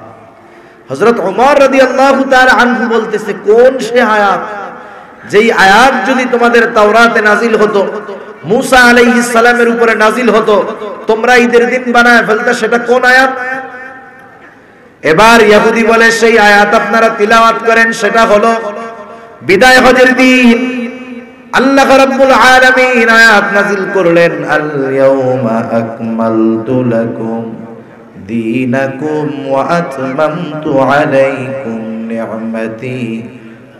হযরত ওমর রাদিয়াল্লাহু তাআলা আনহু বলতেছে, কোন সে আয়াত যেই আয়াত যদি তোমাদের তাওরাতে নাজিল হতো, মুসা আলাইহিস সালামের উপরে নাজিল হতো, তোমরা ঈদের দিন বানায় ফেলতে, সেটা কোন আয়াত? এবার ইহুদি বলে, সেই আয়াত আপনারা তিলাওয়াত করেন, সেটা হলো বিদায় হজের দিন। আল্লাহ রাব্বুল আলামিন আয়াত নাযিল করলেন আল ইয়াউমা আকমালতু লাকুম। আতমামতু আলাইকুম নি'মাতি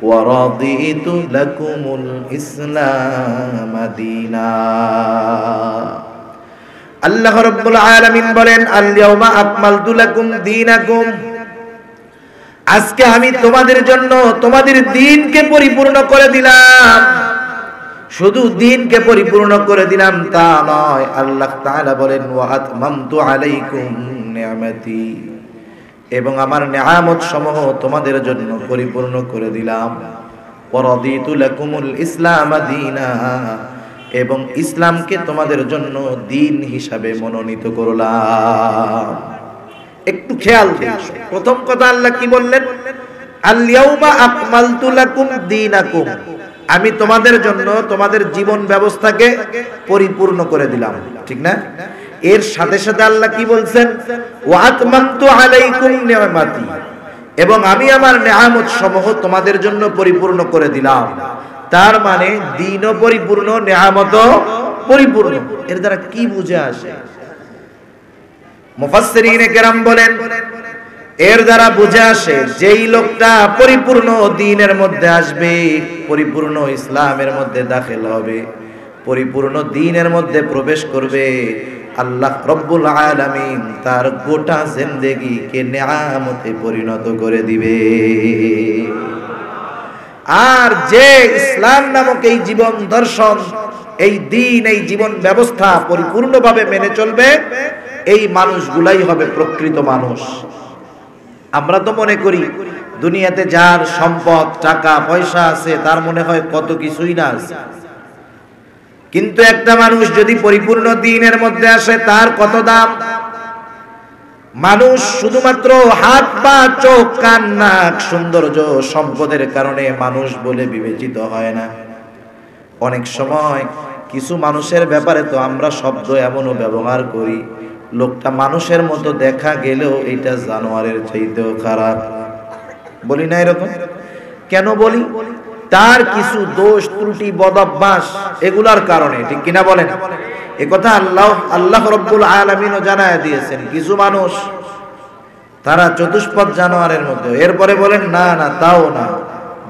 ওয়া রাদিতু লাকুমুল ইসলাম দীনা আল্লাহ রাব্বুল আলামিন বলেন আল ইয়াউমা আকমালতু লাকুম আজকে আমি তোমাদের জন্য তোমাদের দিনকে পরিপূর্ণ করে দিলাম। শুধু দিনকে পরিপূর্ণ করে দিলাম, তা নয়, আল্লাহ তাআলা বলেন এবং আমার নেহামত সমূহ তোমাদের জন্য পরিপূর্ণ করে দিলাম। ইসলাম এবং ইসলামকে তোমাদের জন্য দিন হিসাবে মনোনীত করলাম। একটু খেয়াল প্রথম কথা আল্লাহ কি বললেন? আল-ইয়াউমা আকমালতু লাকুম দীনাকুম। আমি তোমাদের জন্য তোমাদের জীবন ব্যবস্থাকে পরিপূর্ণ করে দিলাম। ঠিক না? এর সাথে সাথে আল্লাহ কি বলছেন? এবং আমি আমার নেহামত সমূহ তোমাদের জন্য পরিপূর্ণ করে দিলাম। তার মানে দিনও পরিপূর্ণ নেয়ামত পরিপূর্ণ। এর দ্বারা কি বুঝে আসে? মুফাসসিরিনে কেরাম বলেন এর দ্বারা বুঝে আসে যেই লোকটা পরিপূর্ণ দিনের মধ্যে আসবে, পরিপূর্ণ ইসলামের মধ্যে দাখিল হবে, পরিপূর্ণ দিনের মধ্যে প্রবেশ করবে। আল্লাহ রব্বুল আলামিন তার গোটা জিন্দেগিকে নেয়ামতে পরিণত করে দিবে। আর যে ইসলাম নামক এই জীবন দর্শন, এই দিন, এই জীবন ব্যবস্থা পরিপূর্ণভাবে মেনে চলবে, এই মানুষগুলাই হবে প্রকৃত মানুষ। আমরা তো মনে করি দুনিয়াতে যার সম্পদ, টাকা, পয়সা আছে, তার মনে হয় কত কিছুই না আছে। কিন্তু একটা মানুষ যদি পরিপূর্ণ দিনের মধ্যে আসে, তার কত দাম? মানুষ শুধুমাত্র হাত, পা, চোখ, কান, নাক, সৌন্দর্য, সম্পদের কারণে মানুষ বলে বিবেচিত হয় না। অনেক সময় কিছু মানুষের ব্যাপারে তো আমরা শব্দ এমনও ব্যবহার করি লোকটা মানুষের মতো দেখা গেলেও এটা জানোয়ারের চাইতেও খারাপ। বলি না এরকম? কেন বলি? তার কিছু দোষ, ত্রুটি, বদভ্যাস এগুলার কারণে, ঠিক কিনা বলেন? একথা আল্লাহ আল্লাহ রব্বুল আলমিনও জানায় দিয়েছেন, কিছু মানুষ তারা চতুষ্পদ জানোয়ারের মতো। এরপরে বলেন, না না, তাও না।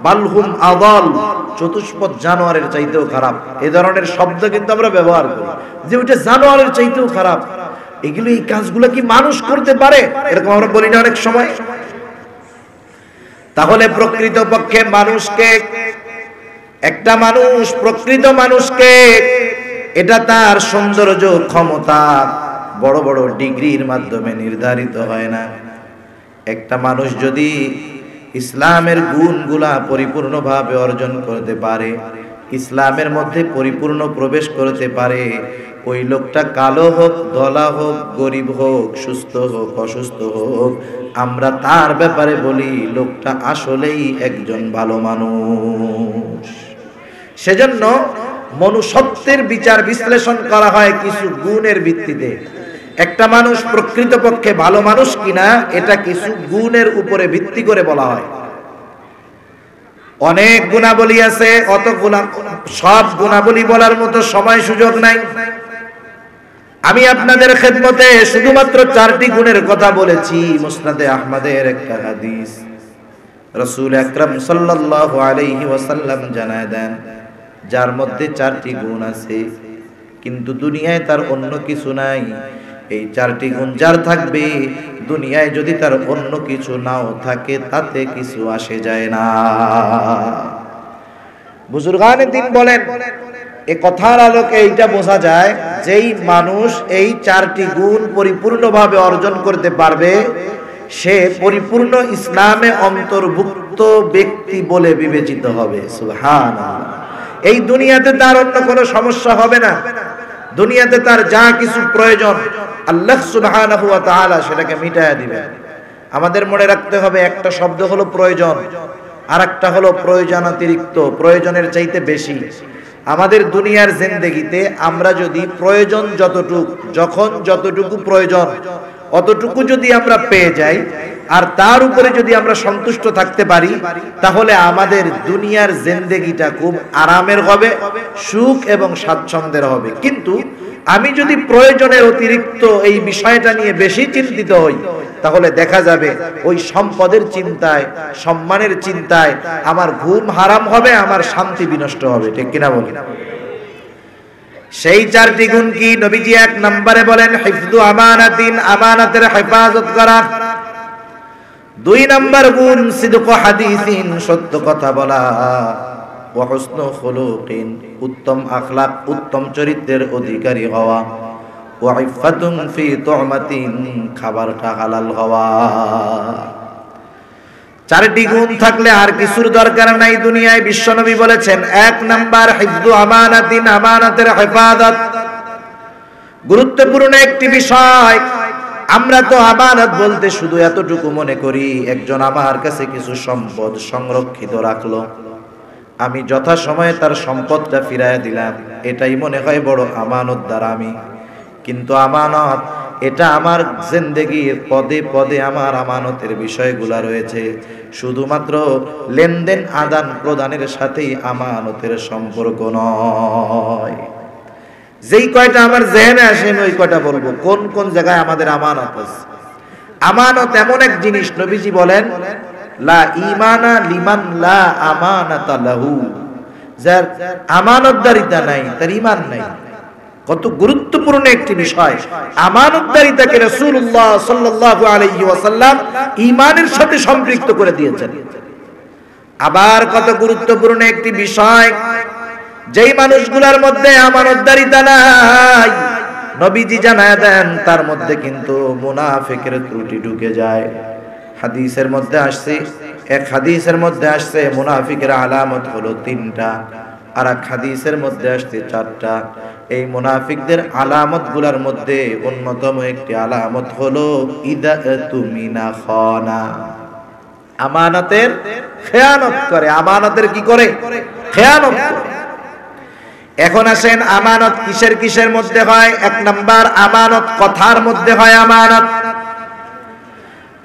বালহুম আদল। চতুষ্পদ জানোয়ারের চাইতেও খারাপ। এ ধরনের শব্দ কিন্তু আমরা ব্যবহার করি। যে ওইটা জানোয়ারের চাইতেও খারাপ। এগুলো এই কাজগুলো কি মানুষ করতে পারে? এরকম আমরা বলি না অনেক সময়। তাহলে প্রকৃত পক্ষে মানুষকে, একটা মানুষ প্রকৃত মানুষকে, এটা তার সৌন্দর্য ক্ষমতা বড় বড় ডিগ্রির মাধ্যমে নির্ধারিত হয় না। একটা মানুষ যদি ইসলামের গুণগুলা পরিপূর্ণভাবে অর্জন করতে পারে, ইসলামের মধ্যে পরিপূর্ণ প্রবেশ করতে পারে ওই লোকটা কালো হোক দলা হোক, গরিব হোক, সুস্থ হোক, অসুস্থ হোক, আমরা তার ব্যাপারে বলি, লোকটা আসলেই একজন ভালো মানুষ। সেজন্য মনুষ্যত্বের বিচার বিশ্লেষণ করা হয় কিছু গুণের ভিত্তিতে। একটা মানুষ প্রকৃতপক্ষে ভালো মানুষ কিনা, এটা কিছু গুণের উপরে ভিত্তি করে বলা হয়। অনেক গুণাবলী আছে, অত গুণা সব গুণাবলী বলার মতো সময় সুযোগ নাই। আমি আপনাদের খেদমতে শুধুমাত্র চারটি গুণের কথা বলেছি, মুসনাদে আহমদের একটা হাদিস। রসুল আকরম সাল্লাল্লাহু আলাইহি ওয়াসাল্লাম জানায় দেন, যার মধ্যে চারটি গুণ আছে, কিন্তু দুনিয়ায় তার অন্য কিছু নাই। এই চারটি গুণ যার থাকবে, দুনিয়ায় যদি তার অন্য কিছু নাও থাকে, তাতে কিছু আসে যায় না। বুজুর্গানে দিন বলেন এ কথার আলোকে এইটা বোঝা যায় যেই মানুষ এই চারটি গুণ পরিপূর্ণভাবে অর্জন করতে পারবে, সে পরিপূর্ণ ইসলামে অন্তর্ভুক্ত ব্যক্তি বলে বিবেচিত হবে। সুহান এই দুনিয়াতে তার অন্য কোনো সমস্যা হবে না। দুনিয়াতে তার যা কিছু প্রয়োজন, আল্লাহ সুবহানাহু সেটাকে মিটায়া দিবেন। আমাদের মনে রাখতে হবে, একটা শব্দ হলো প্রয়োজন আর একটা হলো প্রয়োজন অতিরিক্ত প্রয়োজনের চাইতে বেশি। আমাদের দুনিয়ার জিন্দেগিতে আমরা যদি প্রয়োজন যতটুক, যখন যতটুকু প্রয়োজন, অতটুকু যদি আমরা পেয়ে যাই, আর তার উপরে যদি আমরা সন্তুষ্ট থাকতে পারি, তাহলে আমাদের দুনিয়ার জেন্দেগিটা খুব আরামের হবে, সুখ এবং স্বাচ্ছন্দ্যের হবে। কিন্তু আমি যদি প্রয়োজনের অতিরিক্ত এই বিষয়টা নিয়ে বেশি চিন্তিত হই, তাহলে দেখা যাবে ওই সম্পদের চিন্তায়, সম্মানের চিন্তায় আমার ঘুম হারাম হবে, আমার শান্তি বিনষ্ট হবে। ঠিক কিনা বলি সেই চারটি গুণ কি নবীজি এক নম্বরে বলেন হিফদু আমানাতিন, আমানাতের হেফাজত করা। দুই নম্বর গুণ, সিদক হাদিসিন সত্য কথা বলা। উত্তম আখলাক, উত্তম চরিত্রের অধিকারী হওয়া। ওয়াইফাতুন ফি খাবারটা হালাল হওয়া। চারটি গুণ থাকলে আর কিছুর দরকার নাই দুনিয়ায়, বিশ্বনবী বলেছেন, এক নাম্বার হিফদু আমানাতিন, আমানাতের হেফাজত। গুরুত্বপূর্ণ একটি বিষয়, আমরা তো আমানত বলতে শুধু এতটুকু মনে করি, একজন আমার কাছে কিছু সম্পদ সংরক্ষিত রাখল। আমি যথা সময়ে তার সম্পদটা ফিরাই দিলাম। এটাই মনে হয় বড় আমানত দ্বারা আমি। কিন্তু আমানত, এটা আমার জিন্দেগির পদে পদে আমার আমানতের বিষয়গুলা রয়েছে। শুধুমাত্র লেনদেন আদান প্রদানের সাথেই আমানতের সম্পর্ক নয়। যেই কয়টা আমার জেহেনে আসে, আমি ওই কয়টা বলব। কোন কোন জায়গায় আমাদের আমানত আছে? আমানত এমন এক জিনিস, নবীজি বলেন লা ইমানা লিমান লা আমানাতা লাহু। যার আমানতদারিতা নাই, তার ইমান নাই। কত গুরুত্বপূর্ণ একটি বিষয়। আমানতদারিতাকে রাসূলুল্লাহ সাল্লাল্লাহু আলাইহি ওয়াসাল্লাম ঈমানের সাথে সম্পৃক্ত করে দিয়েছেন। আবার কত গুরুত্বপূর্ণ একটি বিষয়। যেই মানুষগুলোর মধ্যে আমানতদারিতা নাই, নবীজি জানায় দেন, তার মধ্যে কিন্তু মুনাফিকের ত্রুটি ঢুকে যায়। হাদিসের মধ্যে আসছে, এক হাদিসের মধ্যে আসছে, মুনাফিকের আলামত হলো তিনটা আর এক হাদিসের মধ্যে আসছে চারটা। এই মুনাফিকদের আলামতগুলার মধ্যে অন্যতম একটি আলামত হলো, ইদা তুমিনা খানা। আমানতের খেয়ানত করে। আমানতের কি করে? খেয়ানত এখন আসেন, আমানত কিসের কিসের মধ্যে হয়? এক নাম্বার, আমানত কথার মধ্যে হয় আমানত।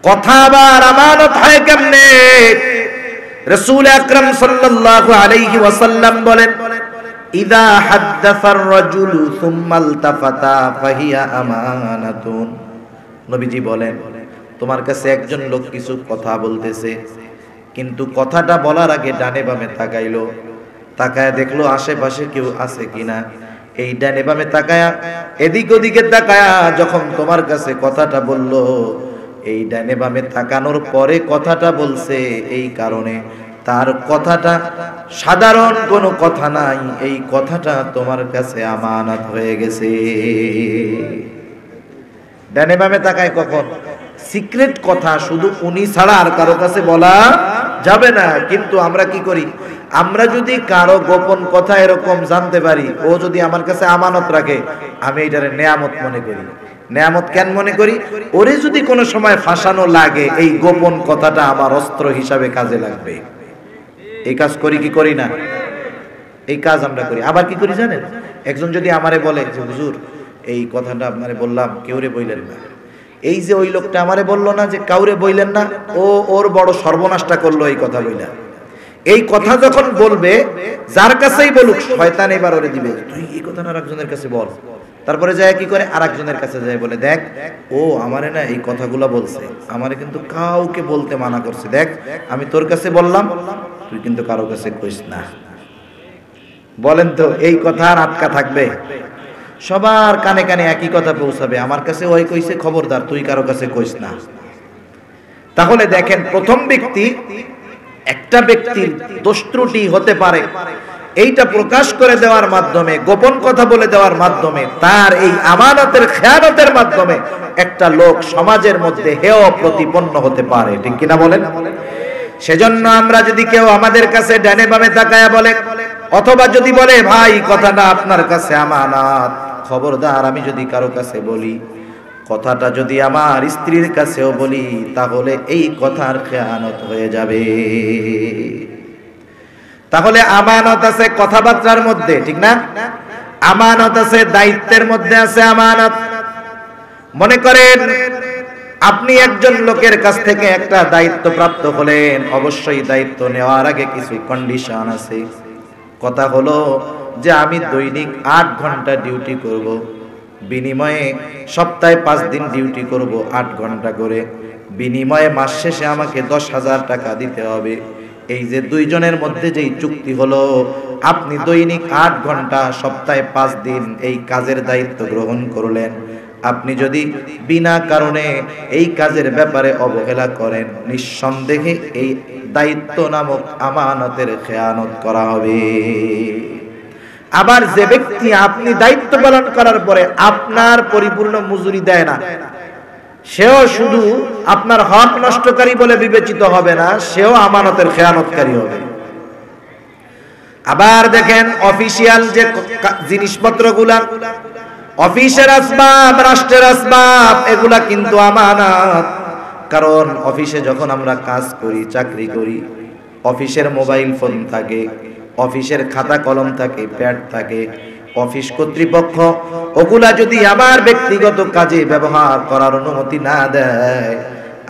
কথা আবার আমানত হয় কেমনে? রসুল আকরাম সাল্লাল্লাহু আলাইহি ওয়াসাল্লাম বলেন, ইদা হাদ্দাসার রাজুলু সুম্মা ইলতাফাতা ফাহিয়া আমানাতুন। নবীজি বলেন, তোমার কাছে একজন লোক কিছু কথা বলতেছে, কিন্তু কথাটা বলার আগে ডানে বামে তাকাইলো। তাকায় দেখল আশেপাশে কেউ আছে কিনা। এই ডানে বামে তাকায়া, এদিক ওদিকে তাকায়া যখন তোমার কাছে কথাটা বলল এই ডানে বামে তাকানোর পরে কথাটা বলছে, এই কারণে তার কথাটা সাধারণ কোনো কথা নাই, এই কথাটা তোমার কাছে আমানত হয়ে গেছে। ডানে বামে তাকায় কখন? সিক্রেট কথা, শুধু উনি ছাড়া আর কারও কাছে বলা যাবে না, কিন্তু আমরা কি করি? আমরা যদি কারও গোপন কথা এরকম জানতে পারি, ও যদি আমার কাছে আমানত রাখে, আমি এটারে নেয়ামত মনে করি। নেয়ামত কেন মনে করি? ওরে যদি কোনো সময় ফাঁসানো লাগে, এই গোপন কথাটা আমার অস্ত্র হিসাবে কাজে লাগবে। এই কাজ করি কি করি না? এই কাজ আমরা করি। আবার কি করি জানেন? একজন যদি আমারে বলে, যে হুজুর, এই কথাটা আপনারে বললাম, কেউরে বইলেন না। এই যে ওই লোকটা আমারে বলল না যে কাউরে বইলেন না, ও ওর বড় সর্বনাশটা করল এই কথা বইলা। এই কথা যখন বলবে, যার কাছেই বলুক, শয়তান এবার ওরে দিবে। তুই এই কথা না আরেকজনের কাছে বল। তারপরে যায় কি করে? আরেকজনের কাছে যায়, বলে, দেখ, ও আমারে না এই কথাগুলো বলছে। আমারে কিন্তু কাউকে বলতে মানা করছে। দেখ, আমি তোর কাছে বললাম, তুই কিন্তু কারও কাছে কইস না। বলেন তো, এই কথা আর আটকা থাকবে? সবার কানে কানে একই কথা পৌঁছাবে। আমার কাছে ওই কইছে, খবরদার, তুই কারও কাছে কইস না। তাহলে দেখেন, প্রথম ব্যক্তি একটা ব্যক্তির দোষ ত্রুটি হতে পারে। এইটা প্রকাশ করে দেওয়ার মাধ্যমে, গোপন কথা বলে দেওয়ার মাধ্যমে, তার এই আমানতের খেয়ানতের মাধ্যমে একটা লোক সমাজের মধ্যে হেয় প্রতিপন্ন হতে পারে। ঠিক কিনা বলেন? সেজন্য আমরা যদি কেউ আমাদের কাছে ডানে বামে তাকায়া বলে, অথবা যদি বলে, ভাই, কথাটা আপনার কাছে আমানত, খবরদার, আমি যদি কারও কাছে বলি, কথাটা যদি আমার স্ত্রীর কাছেও বলি, তাহলে এই কথার খেয়ানত হয়ে যাবে। তাহলে আমানত আছে কথাবার্তার মধ্যে, ঠিক না? আমানত আছে, দায়িত্বের মধ্যে আছে আমানত। মনে করেন, আপনি একজন লোকের কাছ থেকে একটা দায়িত্ব প্রাপ্ত হলেন, অবশ্যই দায়িত্ব নেওয়ার আগে কিছু কন্ডিশন আছে। কথা হলো যে আমি দৈনিক আট ঘণ্টা ডিউটি করব। বিনিময়ে সপ্তাহে পাঁচ দিন ডিউটি করব আট ঘণ্টা করে, বিনিময়ে মাস শেষে আমাকে দশ হাজার টাকা দিতে হবে। এই যে দুইজনের মধ্যে যেই চুক্তি হলো, আপনি দৈনিক আট ঘণ্টা সপ্তাহে পাঁচ দিন এই কাজের দায়িত্ব গ্রহণ করলেন। আপনি যদি বিনা কারণে এই কাজের ব্যাপারে অবহেলা করেন, নিঃসন্দেহে এই দায়িত্ব নামক আমানতের খেয়ানত করা হবে। আবার যে ব্যক্তি আপনি দায়িত্ব পালন করার পরে আপনার পরিপূর্ণ মজুরি দেয় না সেও শুধু আপনার হক নষ্টকারী বলে বিবেচিত হবে না, সেও আমানতের খেয়ানতকারী হবে। আবার দেখেন, অফিসিয়াল যে জিনিসপত্রগুলা, অফিসের আসবাব, রাষ্ট্রের আসবাব, এগুলা কিন্তু আমানত। কারণ অফিসে যখন আমরা কাজ করি, চাকরি করি, অফিসের মোবাইল ফোন থাকে, অফিসের খাতা কলম থাকে, প্যাড থাকে অফিস কর্তৃপক্ষ ওগুলা যদি আমার ব্যক্তিগত কাজে ব্যবহার করার অনুমতি না দেয়,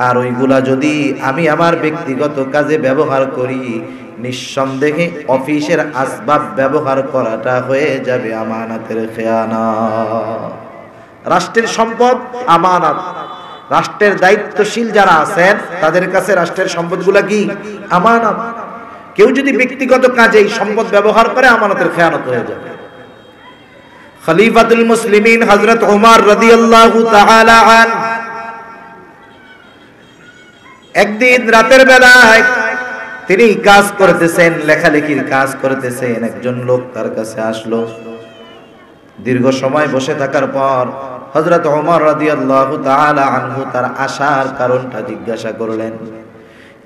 আর ওইগুলা যদি আমি আমার ব্যক্তিগত কাজে ব্যবহার করি, নিঃসন্দেহে অফিসের আসবাব ব্যবহার করাটা হয়ে যাবে আমানাতের খেয়ানা রাষ্ট্রের সম্পদ, আমানত। রাষ্ট্রের দায়িত্বশীল যারা আছেন, তাদের কাছে রাষ্ট্রের সম্পদগুলা কি? আমানত। কেউ যদি ব্যক্তিগত কাজে এই সম্পদ ব্যবহার করে, আমানতের খেয়ানত হয়ে যাবে। খলিফাতুল মুসলিমিন হযরত ওমর রাদিয়াল্লাহু তাআলা আন। একদিন রাতের বেলায় তিনি কাজ করতেছেন, লেখালেখির কাজ করতেছেন। একজন লোক তার কাছে আসলো। দীর্ঘ সময় বসে থাকার পর হযরত ওমর রাদিয়াল্লাহু তাআলা আনহু তার আসার কারণটা জিজ্ঞাসা করলেন।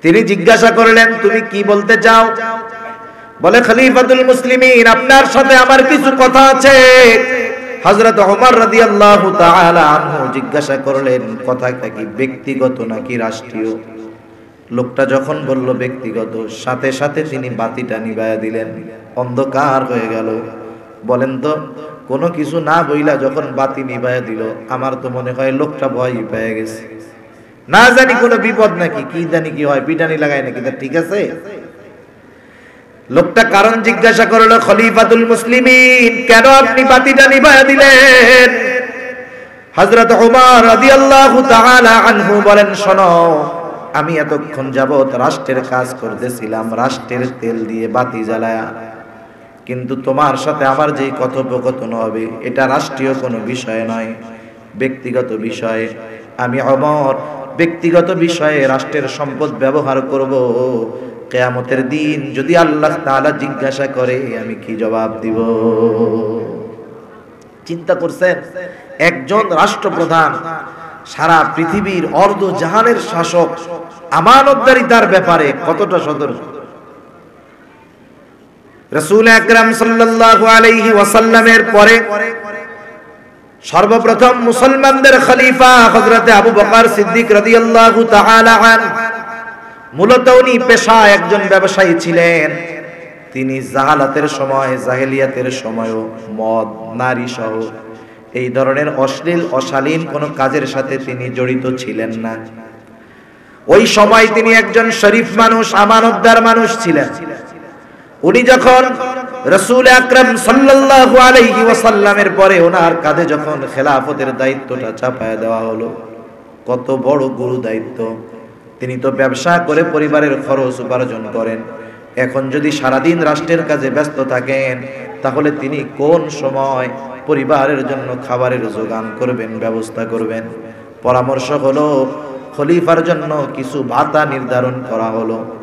তিনি জিজ্ঞাসা করলেন, তুমি কি বলতে চাও? বলে, খলিফাতুল মুসলিমিন, আপনার সাথে আমার কিছু কথা আছে। হযরত ওমর রাদিয়াল্লাহু তাআলা আনহু জিজ্ঞাসা করলেন কথাটা কি ব্যক্তিগত নাকি রাষ্ট্রীয়? লোকটা যখন বলল, ব্যক্তিগত। সাথে সাথে তিনি বাতিটা নিভায়া দিলেন। অন্ধকার হয়ে গেল। বলেন তো, কোনো কিছু না বইলা যখন বাতি নিভায়া দিল, আমার তো মনে হয় লোকটা ভয় পেয়ে গেছে। না জানি কোনো বিপদ নাকি, কি জানি কি হয়, পিটানি লাগায় নাকি, তা ঠিক আছে? লোকটা কারণ জিজ্ঞাসা করল, খলিফাতুল মুসলিমিন, কেন আপনি বাতিটা নিভায়া দিলেন? হযরত ওমর আনহু বলেন, শোনো, আমি এতক্ষণ যাবৎ রাষ্ট্রের কাজ করতেছিলাম, রাষ্ট্রের তেল দিয়ে বাতি জ্বালায়া। কিন্তু তোমার সাথে আমার যেই কথোপকথন হবে, এটা রাষ্ট্রীয় কোনো বিষয় নয়, ব্যক্তিগত বিষয়। আমি অমর, ব্যক্তিগত বিষয়ে রাষ্ট্রের সম্পদ ব্যবহার করব। কেয়ামতের দিন যদি আল্লাহ তাআলা জিজ্ঞাসা করে, আমি কি জবাব দিব? চিন্তা করছেন, একজন রাষ্ট্রপ্রধান, সারা পৃথিবীর অর্ধ জাহানের শাসক আমানতদারিতার ব্যাপারে কতটা সতর্ক? রসুল আকরাম সাল্লাল্লাহু আলাইহি ওয়াসাল্লামের পরে সর্বপ্রথম মুসলমানদের খলিফা হযরতে আবু বকর সিদ্দিক রাদিয়াল্লাহু তাআলা আন মূলত উনি পেশা একজন ব্যবসায়ী ছিলেন। তিনি জাহালাতের সময়, জাহেলিয়াতের সময়ও মদ, নারী সহ এই ধরনের অশ্লীল, অশালীন কোনো কাজের সাথে তিনি জড়িত ছিলেন না। ওই সময় তিনি একজন শরীফ মানুষ, আমানতদার মানুষ ছিলেন। উনি যখন রসুল আকরাম সাল্লাল্লাহু আলাইহি ওয়াসাল্লামের পরে ওনার কাঁধে যখন খেলাফতের দায়িত্বটা চাপায় দেওয়া হলো, কত বড় গুরু দায়িত্ব তিনি তো ব্যবসা করে পরিবারের খরচ উপার্জন করেন। এখন যদি সারাদিন রাষ্ট্রের কাজে ব্যস্ত থাকেন, তাহলে তিনি কোন সময় পরিবারের জন্য খাবারের যোগান করবেন, ব্যবস্থা করবেন? পরামর্শ হলো, খলিফার জন্য কিছু ভাতা নির্ধারণ করা হলো।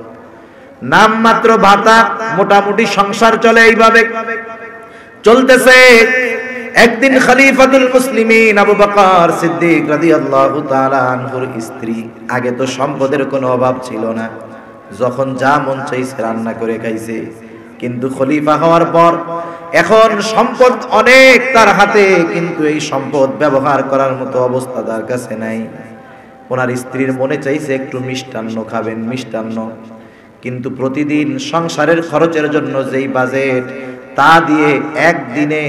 নাম মাত্র ভাতা মোটামুটি সংসার চলে এইভাবে। চলতেছে। একদিন খলিফাতুল মুসলিমিন আবু বকর সিদ্দিক রাদিয়াল্লাহু তাআলা আনহুর স্ত্রী, আগে তো সম্পদের কোনো অভাব ছিল না, যখন যা মন চাইছে রান্না করে খাইছে। কিন্তু খলিফা হওয়ার পর এখন সম্পদ অনেক তার হাতে, কিন্তু এই সম্পদ ব্যবহার করার মতো অবস্থা তার কাছে নাই। ওনার স্ত্রীর মনে চাইছে একটু মিষ্টান্ন খাবেন, মিষ্টান্ন। কিন্তু প্রতিদিন সংসারের খরচের জন্য যেই বাজেট, তা দিয়ে একদিনে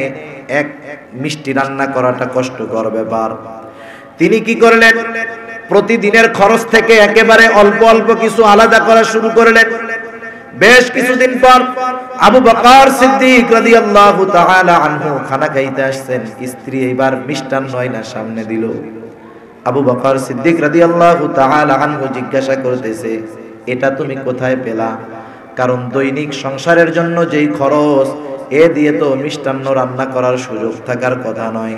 এক মিষ্টি রান্না করাটা কষ্টকর ব্যাপার। তিনি কি করলেন? প্রতিদিনের খরচ থেকে একেবারে অল্প অল্প কিছু আলাদা করা শুরু করলেন। বেশ কিছুদিন পর আবু বকর সিদ্দিক রাদিয়াল্লাহু তাআলা আনহু খানা খাইতে আসছেন। স্ত্রী এইবার মিষ্টান্ন না সামনে দিল। আবু বকর সিদ্দিক রাদিয়াল্লাহু তাআলা আনহু জিজ্ঞাসা করতেছে, এটা তুমি কোথায় পেলা? কারণ দৈনিক সংসারের জন্য যেই খরচ এ দিয়ে তো মিষ্টান্ন রান্না করার সুযোগ থাকার কথা নয়।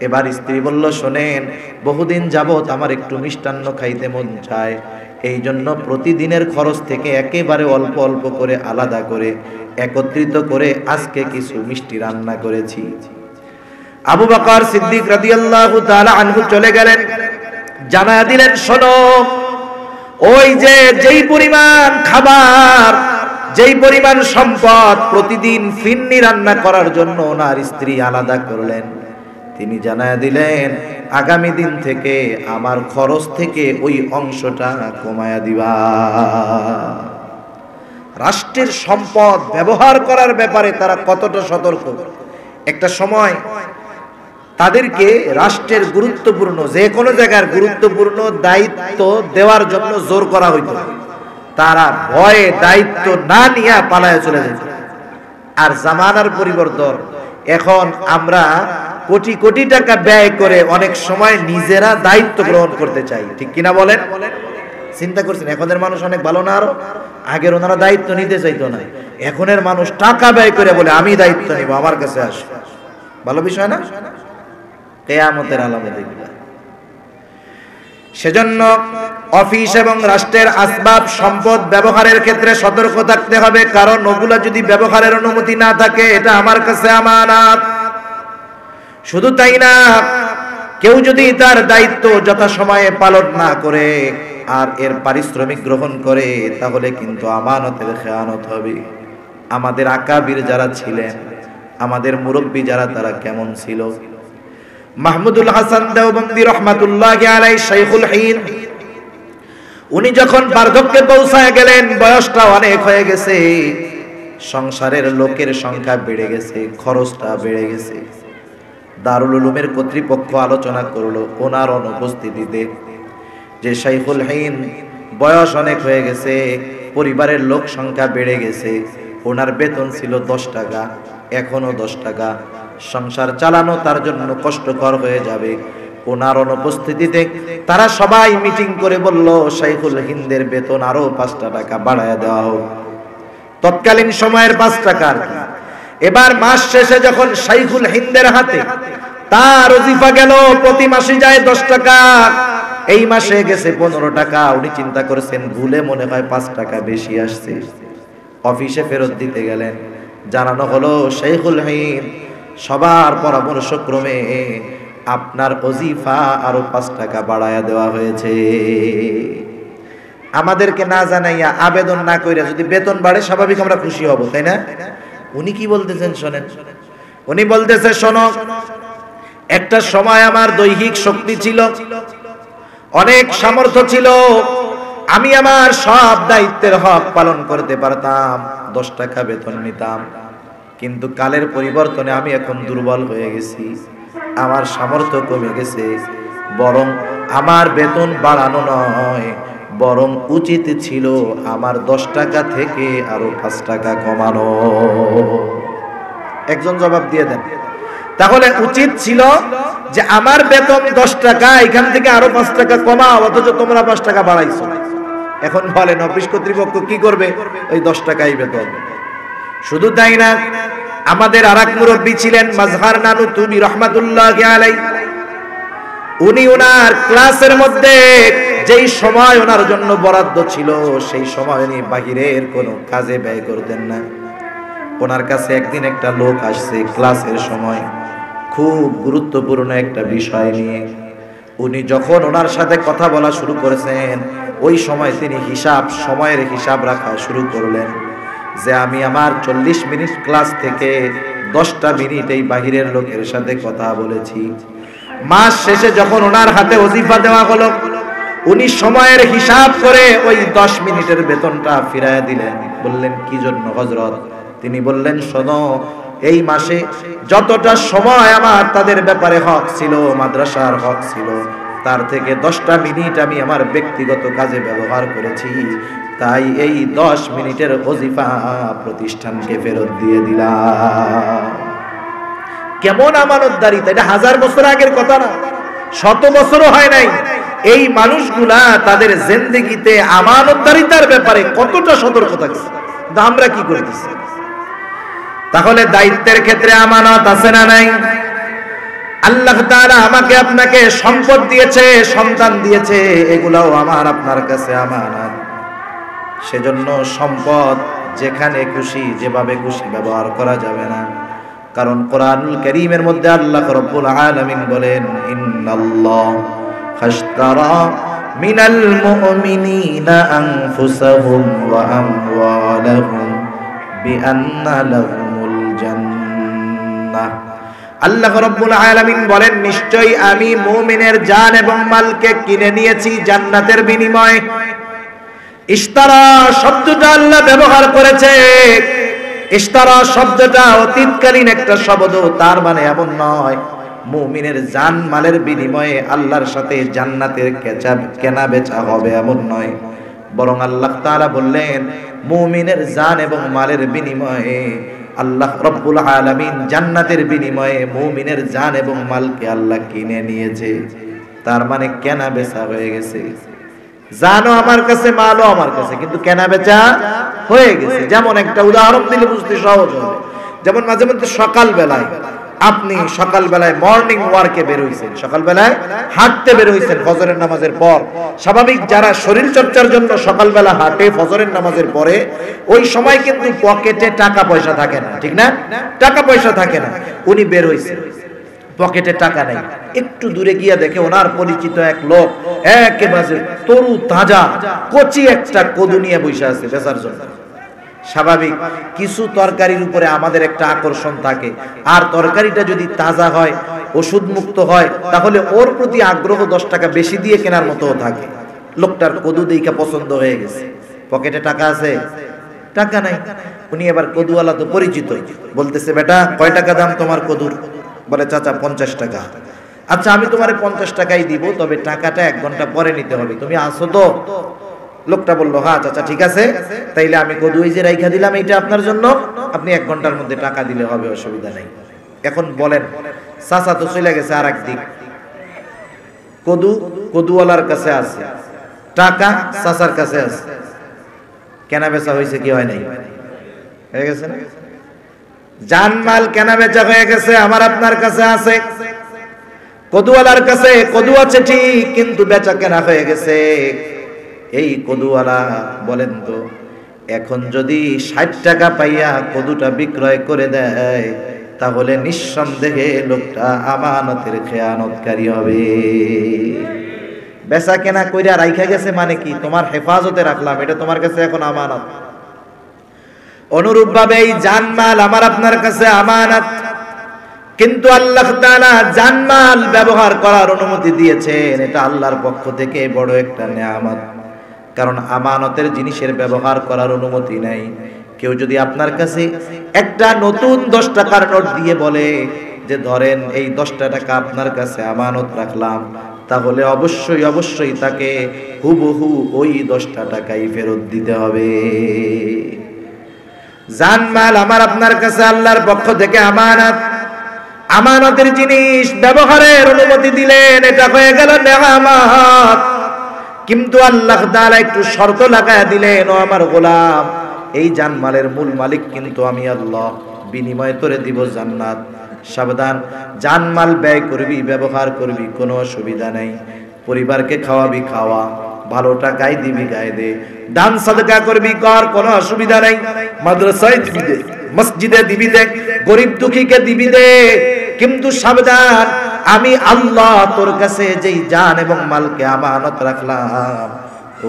এবার স্ত্রী বলল, শোনেন, বহুদিন যাবৎ আমার একটু মিষ্টান্ন খাইতে মন চায়। এই জন্য প্রতিদিনের খরচ থেকে একেবারে অল্প অল্প করে আলাদা করে, একত্রিত করে আজকে কিছু মিষ্টি রান্না করেছি। আবু বকর সিদ্দিক রাদিয়াল্লাহু তাআলা আনহু চলে গেলেন। জানা দিলেন, শোনো, ওই যে যেই পরিমাণ খাবার যেই পরিমাণ সম্পদ প্রতিদিন ফিন্নি রান্না করার জন্য ওনার স্ত্রী আলাদা করলেন। তিনি জানায় দিলেন, আগামী দিন থেকে আমার খরচ থেকে ওই অংশটা কমায়া দিবা। রাষ্ট্রের সম্পদ ব্যবহার করার ব্যাপারে তারা কতটা সতর্ক? একটা সময় তাদেরকে রাষ্ট্রের গুরুত্বপূর্ণ, যে কোনো জায়গার গুরুত্বপূর্ণ দায়িত্ব দেওয়ার জন্য জোর করা হইত। তারা ভয়ে দায়িত্ব না নিয়ে পালায় চলে যেত। আর জামানার পরিবর্তন, এখন আমরা কোটি কোটি টাকা ব্যয় করে অনেক সময় নিজেরা দায়িত্ব গ্রহণ করতে চাই। ঠিক কিনা বলেন? চিন্তা করছেন, এখনের মানুষ অনেক ভালো না আরও? আগের ওনারা দায়িত্ব নিতে চাইতো না। এখনের মানুষ টাকা ব্যয় করে বলে, আমি দায়িত্ব নিব, আমার কাছে আসো। ভালো বিষয় না? কেয়ামতের আলামে এগুলা। সেজন্য অফিস এবং রাষ্ট্রের আসবাব, সম্পদ ব্যবহারের ক্ষেত্রে সতর্ক থাকতে হবে। কারণ ওগুলা যদি ব্যবহারের অনুমতি না থাকে, এটা আমার কাছে আমানত। শুধু তাই না, কেউ যদি তার দায়িত্ব যথাসময়ে পালন না করে আর এর পারিশ্রমিক গ্রহণ করে, তাহলে কিন্তু আমানতের খেয়ানত হবে। আমাদের আকাবির যারা ছিলেন, আমাদের মুরব্বী যারা, তারা কেমন ছিল? মাহমুদুল হাসান দেওবন্দি রহমাতুল্লাহ আলাই শাইখুল হিন, উনি যখন বার্ধক্যে পৌঁছায় গেলেন, বয়সটা অনেক হয়ে গেছে, সংসারের লোকের সংখ্যা বেড়ে গেছে, খরচটা বেড়ে গেছে। দারুল উলুমের কর্তৃপক্ষ আলোচনা করল, ওনার অনুপস্থিতিতে যে শাইখুল হিন, বয়স অনেক হয়ে গেছে, পরিবারের লোক সংখ্যা বেড়ে গেছে, ওনার বেতন ছিল দশ টাকা, এখনও দশ টাকা সংসার চালানো তার জন্য কষ্টকর হয়ে যাবে। ওনার অনুপস্থিতিতে তারা সবাই মিটিং করে বলল, শাইখুল হিন্দের বেতন আরও পাঁচটা টাকা বাড়ায় দেওয়া হোক। তৎকালীন সময়ের পাঁচ টাকার এবার মাস শেষে যখন শাইখুল হিন্দের হাতে তার অজিফা গেল, প্রতি মাসে যায় দশ টাকা। এই মাসে গেছে পনেরো টাকা। উনি চিন্তা করেছেন, ভুলে মনে হয় পাঁচ টাকা বেশি আসছে। অফিসে ফেরত দিতে গেলেন। জানানো হলো শেখুল হিন্দ সবার পরামর্শক্রমে আপনার অজিফা আরও পাঁচ টাকা বাড়ায়া দেওয়া হয়েছে। আমাদেরকে না জানাইয়া আবেদন না কইরা যদি বেতন বাড়ে, স্বাভাবিক আমরা খুশি হব, তাই না? উনি কি বলতেছেন শোনেন? উনি বলতেছে, শোনো, একটা সময় আমার দৈহিক শক্তি ছিল, অনেক সামর্থ্য ছিল, আমি আমার সব দায়িত্বের হক পালন করতে পারতাম, দশ টাকা বেতন নিতাম। কিন্তু কালের পরিবর্তনে আমি এখন দুর্বল হয়ে গেছি। আমার সামর্থ্য কমে গেছে। বরং আমার বেতন বাড়ানো নয়। বরং উচিত ছিল আমার দশ টাকা থেকে আরও পাঁচ টাকা কমানো। একজন জবাব দিয়ে দেন। তাহলে উচিত ছিল যে আমার বেতন দশ টাকা, এখান থেকে আরও পাঁচ টাকা কমাও, অথচ তোমরা পাঁচ টাকা বাড়াইছো। এখন বলেন, অফিস কর্তৃপক্ষ কি করবে? ওই দশ টাকাই বেতন। শুধু তাই না, আমাদের আর এক মুরব্বী ছিলেন মাজহার নানু তুমি রহমাতুল্লাহ আলাই উনি ওনার ক্লাসের মধ্যে যেই সময় ওনার জন্য বরাদ্দ ছিল, সেই সময় উনি বাহিরের কোনো কাজে ব্যয় করতেন না। ওনার কাছে একদিন একটা লোক আসছে ক্লাসের সময়, খুব গুরুত্বপূর্ণ একটা বিষয় নিয়ে। উনি যখন ওনার সাথে কথা বলা শুরু করেছেন, ওই সময় তিনি হিসাব, সময়ের হিসাব রাখা শুরু করলেন। যে আমি আমার চল্লিশ মিনিট ক্লাস থেকে দশটা মিনিট এই বাহিরের লোকের সাথে কথা বলেছি। মাস শেষে যখন ওনার হাতে অজিফা দেওয়া হলো, উনি সময়ের হিসাব করে ওই দশ মিনিটের বেতনটা ফিরায় দিলেন। বললেন, কি জন্য হজরত তিনি বললেন, শোনো, এই মাসে যতটা সময় আমার তাদের ব্যাপারে হক ছিল, মাদ্রাসার হক ছিল তার থেকে দশটা মিনিট আমি আমার ব্যক্তিগত কাজে ব্যবহার করেছি। তাই এই দশ মিনিটের অজিফা প্রতিষ্ঠানকে ফেরত দিয়ে দিলাম। কেমন আমানতদারিতা? এটা হাজার বছর আগের কথা না। শত বছরও হয় নাই। এই মানুষগুলা তাদের জেন্দেগিতে আমানতদারিতার ব্যাপারে কতটা সতর্ক থাকছে? আমরা কি করতেছি তাহলে দায়িত্বের ক্ষেত্রে আমানত আছে না নাই? আল্লাহ তাআলা আমাকে আপনাকে সম্পদ দিয়েছে, সন্তান দিয়েছে, এগুলাও আমার, আপনার কাছে আমানত সেজন্য সম্পদ যেখানে খুশি, যেভাবে খুশি ব্যবহার করা যাবে না। কারণ কোরআনুল করিমের মধ্যে আল্লাহ রব্বুল আলামিন বলেন, ইন্নাল্লাহ ফাশতারা মিনাল মুমিনিনা আনফুসাহুম ওয়া আমওয়ালাহুম বিআন্না লাহুমুল জান্নাহ আল্লাহ রব্বুল আলামিন বলেন, নিশ্চয়ই আমি মুমিনের জান এবং মালকে কিনে নিয়েছি জান্নাতের বিনিময়ে। ইস্তারা শব্দটা আল্লাহ ব্যবহার করেছে। ইস্তারা শব্দটা অতীতকালীন একটা শব্দ, তার মানে এমন নয়, মুমিনের জান মালের বিনিময়ে আল্লাহর সাথে জান্নাতের কেচা কেনা বেচা হবে এমন নয়। বরং আল্লাহ তাআলা বললেন, মুমিনের জান এবং মালের বিনিময়ে আল্লাহ রব্বুল আলামিন জান্নাতের বিনিময়ে মুমিনের জান এবং মালকে আল্লাহ কিনে নিয়েছে। তার মানে কেনা বেচা হয়ে গেছে। জানো আমার কাছে, মালও আমার কাছে, কিন্তু কেনা বেচা হয়ে গেছে। যেমন একটা উদাহরণ দিলে বুঝতে সহজ হবে। যেমন মাঝে মধ্যে সকাল বেলায় আপনি সকালবেলায় মর্নিং ওয়ার্কে বের হইছেন। সকালবেলায় হাঁটতে বের হইছেন ফজরের নামাজের পর। স্বাভাবিক যারা শরীর চর্চার জন্য সকালবেলা হাঁটে ফজরের নামাজের পরে, ওই সময় কিন্তু পকেটে টাকা পয়সা থাকে না, ঠিক না? টাকা পয়সা থাকে না। উনি বের হইছেন। পকেটে টাকা নেই। একটু দূরে গিয়ে দেখে ওনার পরিচিত এক লোক একেবারে তরু, তাজা, কচি একটা কদু নিয়ে বসে আছে বেচার জন্য। স্বাভাবিক। কিছু তরকারির উপরে আমাদের একটা আকর্ষণ থাকে। আর তরকারিটা যদি তাজা হয় ওষুধ মুক্ত হয়, তাহলে ওর প্রতি আগ্রহ দশ টাকা বেশি দিয়ে কেনার মতো থাকে। লোকটার কদু দিকে পছন্দ হয়ে গেছে। পকেটে টাকা আছে? টাকা নাই। উনি এবার কদুওয়ালা তো পরিচিত। বলতেছে, বেটা, কয় টাকা দাম তোমার কদুর? বলে, চাচা, পঞ্চাশ টাকা। আচ্ছা আমি তোমার পঞ্চাশ টাকাই দিব, তবে টাকাটা এক ঘণ্টা পরে নিতে হবে। তুমি আসো তো। লোকটা বলল হ্যাঁ চাচা, ঠিক আছে। তাইলে আমি কদু এই যে রাইখা দিলাম, এইটা আপনার জন্য। আপনি এক ঘণ্টার মধ্যে টাকা দিলে হবে, অসুবিধা নেই। এখন বলেন, চাচা তো চলে গেছে আর একদিক কদু কদুওয়ালার কাছে আছে। টাকা চাচার কাছে আছে। কেনা বেচা হয়েছে কি হয় নাই? হয়ে গেছে না? জানমাল কেনা বেচা হয়ে গেছে, আমার আপনার কাছে আছে। কদুওয়ালার কাছে কদু আছে ঠিক, কিন্তু বেচা কেনা হয়ে গেছে। এই কদুওয়ালা বলেন তো, এখন যদি ষাট টাকা পাইয়া কদুটা বিক্রয় করে দেয়, তাহলে নিঃসন্দেহে লোকটা আমানতের খেয়ানতকারী হবে। বেচা কেনা কইরা রাইখা গেছে মানে কি? তোমার হেফাজতে রাখলাম, এটা তোমার কাছে এখন আমানত। অনুরূপ ভাবে এই জানমাল আমার আপনার কাছে আমানত। কিন্তু আল্লাহ তাআলা জানমাল ব্যবহার করার অনুমতি দিয়েছেন, এটা আল্লাহর পক্ষ থেকে বড় একটা নিয়ামত। কারণ আমানতের জিনিসের ব্যবহার করার অনুমতি নাই। কেউ যদি আপনার কাছে একটা নতুন দশ টাকার নোট দিয়ে বলে যে, ধরেন এই দশটা টাকা আপনার কাছে আমানত রাখলাম, তাহলে অবশ্যই অবশ্যই তাকে হুবহু ওই দশটা টাকাই ফেরত দিতে হবে। জানমাল আমার আপনার কাছে আল্লাহর পক্ষ থেকে আমানত। আমানতের জিনিস ব্যবহারের অনুমতি দিলেন, এটা হয়ে গেল নেহামাত। কিন্তু আল্লাহ তাআলা একটু শর্ত লাগায় দিলেন ও আমার গোলাম, এই জানমালের মূল মালিক কিন্তু আমি আল্লাহ। বিনিময় করে দিব জান্নাত। সাবধান, জানমাল ব্যয় করবি, ব্যবহার করবি, কোনো অসুবিধা নেই। পরিবারকে খাওয়াবি, খাওয়া। ভালো টাকাই দিবি গায়ে দে। দান সাদকা করবি, কর, কোনো অসুবিধা নাই। মাদ্রাসায় দিবি দে, মসজিদে দিবি দে, গরিব দুঃখীকে দিবি দে। কিন্তু সাবধান, আমি আল্লাহ তোর কাছে যেই জান এবং মালকে আমানত রাখলাম,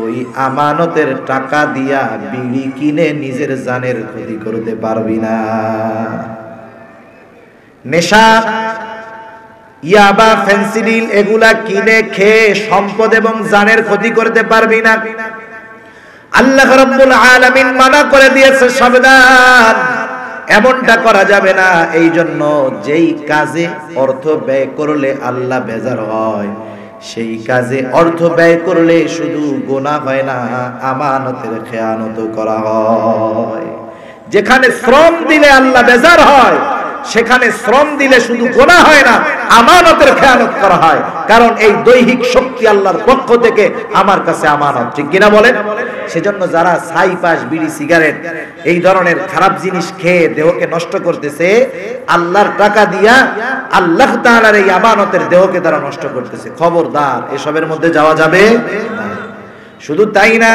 ওই আমানতের টাকা দিয়া বিড়ি কিনে নিজের জানের ক্ষতি করতে পারবি না। নেশা, ইয়াবা, ফেন্সিডিল এগুলা কিনে খেয়ে সম্পদ এবং জানের ক্ষতি করতে পারবি না। আল্লাহ রাব্বুল আলামিন মানা করে দিয়েছে, সাবধান। এমনটা করা যাবে না। এই জন্য যেই কাজে অর্থ ব্যয় করলে আল্লাহ বেজার হয়, সেই কাজে অর্থ ব্যয় করলে শুধু গোনা হয় না, আমানতের খেয়ানত করা হয়। যেখানে শ্রম দিলে আল্লাহ বেজার হয় সেখানে শ্রম দিলে শুধু গোনা হয় না, আমানতের খেয়ানত করা হয়। কারণ এই দৈহিক শক্তি আল্লাহর পক্ষ থেকে আমার কাছে আমানত। ঠিক কিনা বলেন? সেজন্য যারা ছাই পাশ, বিড়ি, সিগারেট, এই ধরনের খারাপ জিনিস খেয়ে দেহকে নষ্ট করতেছে, আল্লাহর টাকা দিয়া আল্লাহ তাআলার এই আমানতের দেহকে তারা নষ্ট করতেছে। খবরদার, এসবের মধ্যে যাওয়া যাবে শুধু তাই না,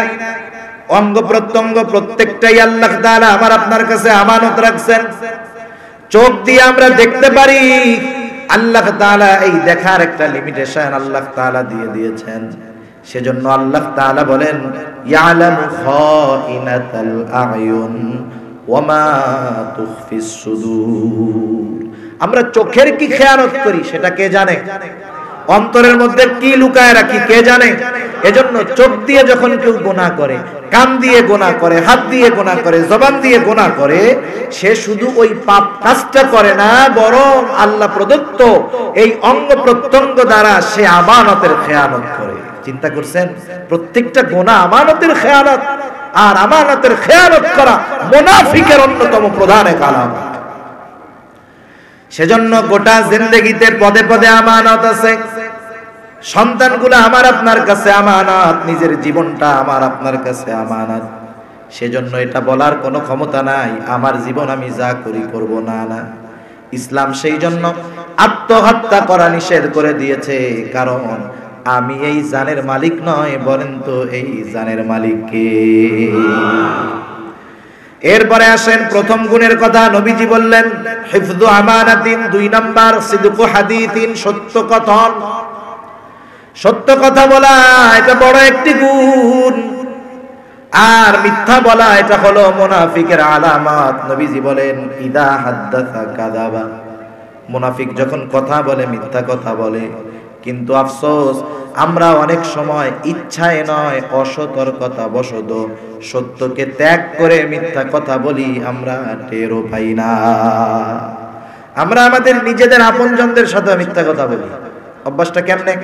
অঙ্গ প্রত্যঙ্গ প্রত্যেকটাই আল্লাহ তাআলা আমার আপনার কাছে আমানত রাখছেন। চোখ দিয়ে আমরা দেখতে পারি, আল্লাহ তাআলা এই দেখার একটা লিমিটেশন আল্লাহ তাআলা দিয়ে দিয়েছেন। সেজন্য আল্লাহ তাআলা বলেন আমরা চোখের কি খেয়ানত করি, সেটা কে জানে? অন্তরের মধ্যে কি লুকায় রাখি, কে জানে? এজন্য চোখ দিয়ে যখন কেউ গোনা করে, কান দিয়ে গোনা করে, হাত দিয়ে গোনা করে, জবান দিয়ে গোনা করে, সে শুধু ওই পাপ কাজটা করে না, বরং আল্লাহ প্রদত্ত এই অঙ্গ প্রত্যঙ্গ দ্বারা সে আমানতের খেয়ানত করে। চিন্তা করছেন? প্রত্যেকটা গোনা আমানতের খেয়ানত, আর আমানতের খেয়ানত করা মোনাফিকের অন্যতম প্রধান এক আলামত। সেজন্য গোটা জিন্দগিতে পদে পদে আমানত আছে। সন্তানগুলো আমার আপনার কাছে আমানত, নিজের জীবনটা আমার আপনার কাছে আমানত। সেজন্য এটা বলার কোনো ক্ষমতা নাই, আমার জীবন আমি যা করি করব না না। ইসলাম সেই জন্য আত্মহত্যা করা নিষেধ করে দিয়েছে, কারণ আমি এই জানের মালিক নয়, বলেন তো এই জানের মালিক কে? এরপরে আসেন প্রথম গুণের কথা, নবীজি বললেন হিফজু আমানাতিন, দুই নাম্বার, সিদকু হাদিতিন, সত্য কথন। সত্য কথা বলা, এটা বড় একটি গুণ। আর মিথ্যা বলা, এটা হলো মুনাফিকের আলামত। নবীজি বলেন, ইদা হাদ্দাসা কাযাবা। মুনাফিক যখন কথা বলে, মিথ্যা কথা বলে, কিন্তু আফসোস, আমরা অনেক সময় ইচ্ছায় নয়, অসতর্কতা বশত সত্যকে ত্যাগ করে মিথ্যা কথা বলি, আমরা টেরও পাই না। আমরা আমাদের নিজেদের আপনজনদের সাথে মিথ্যা কথা বলি। অভ্যাসটা কেমনে?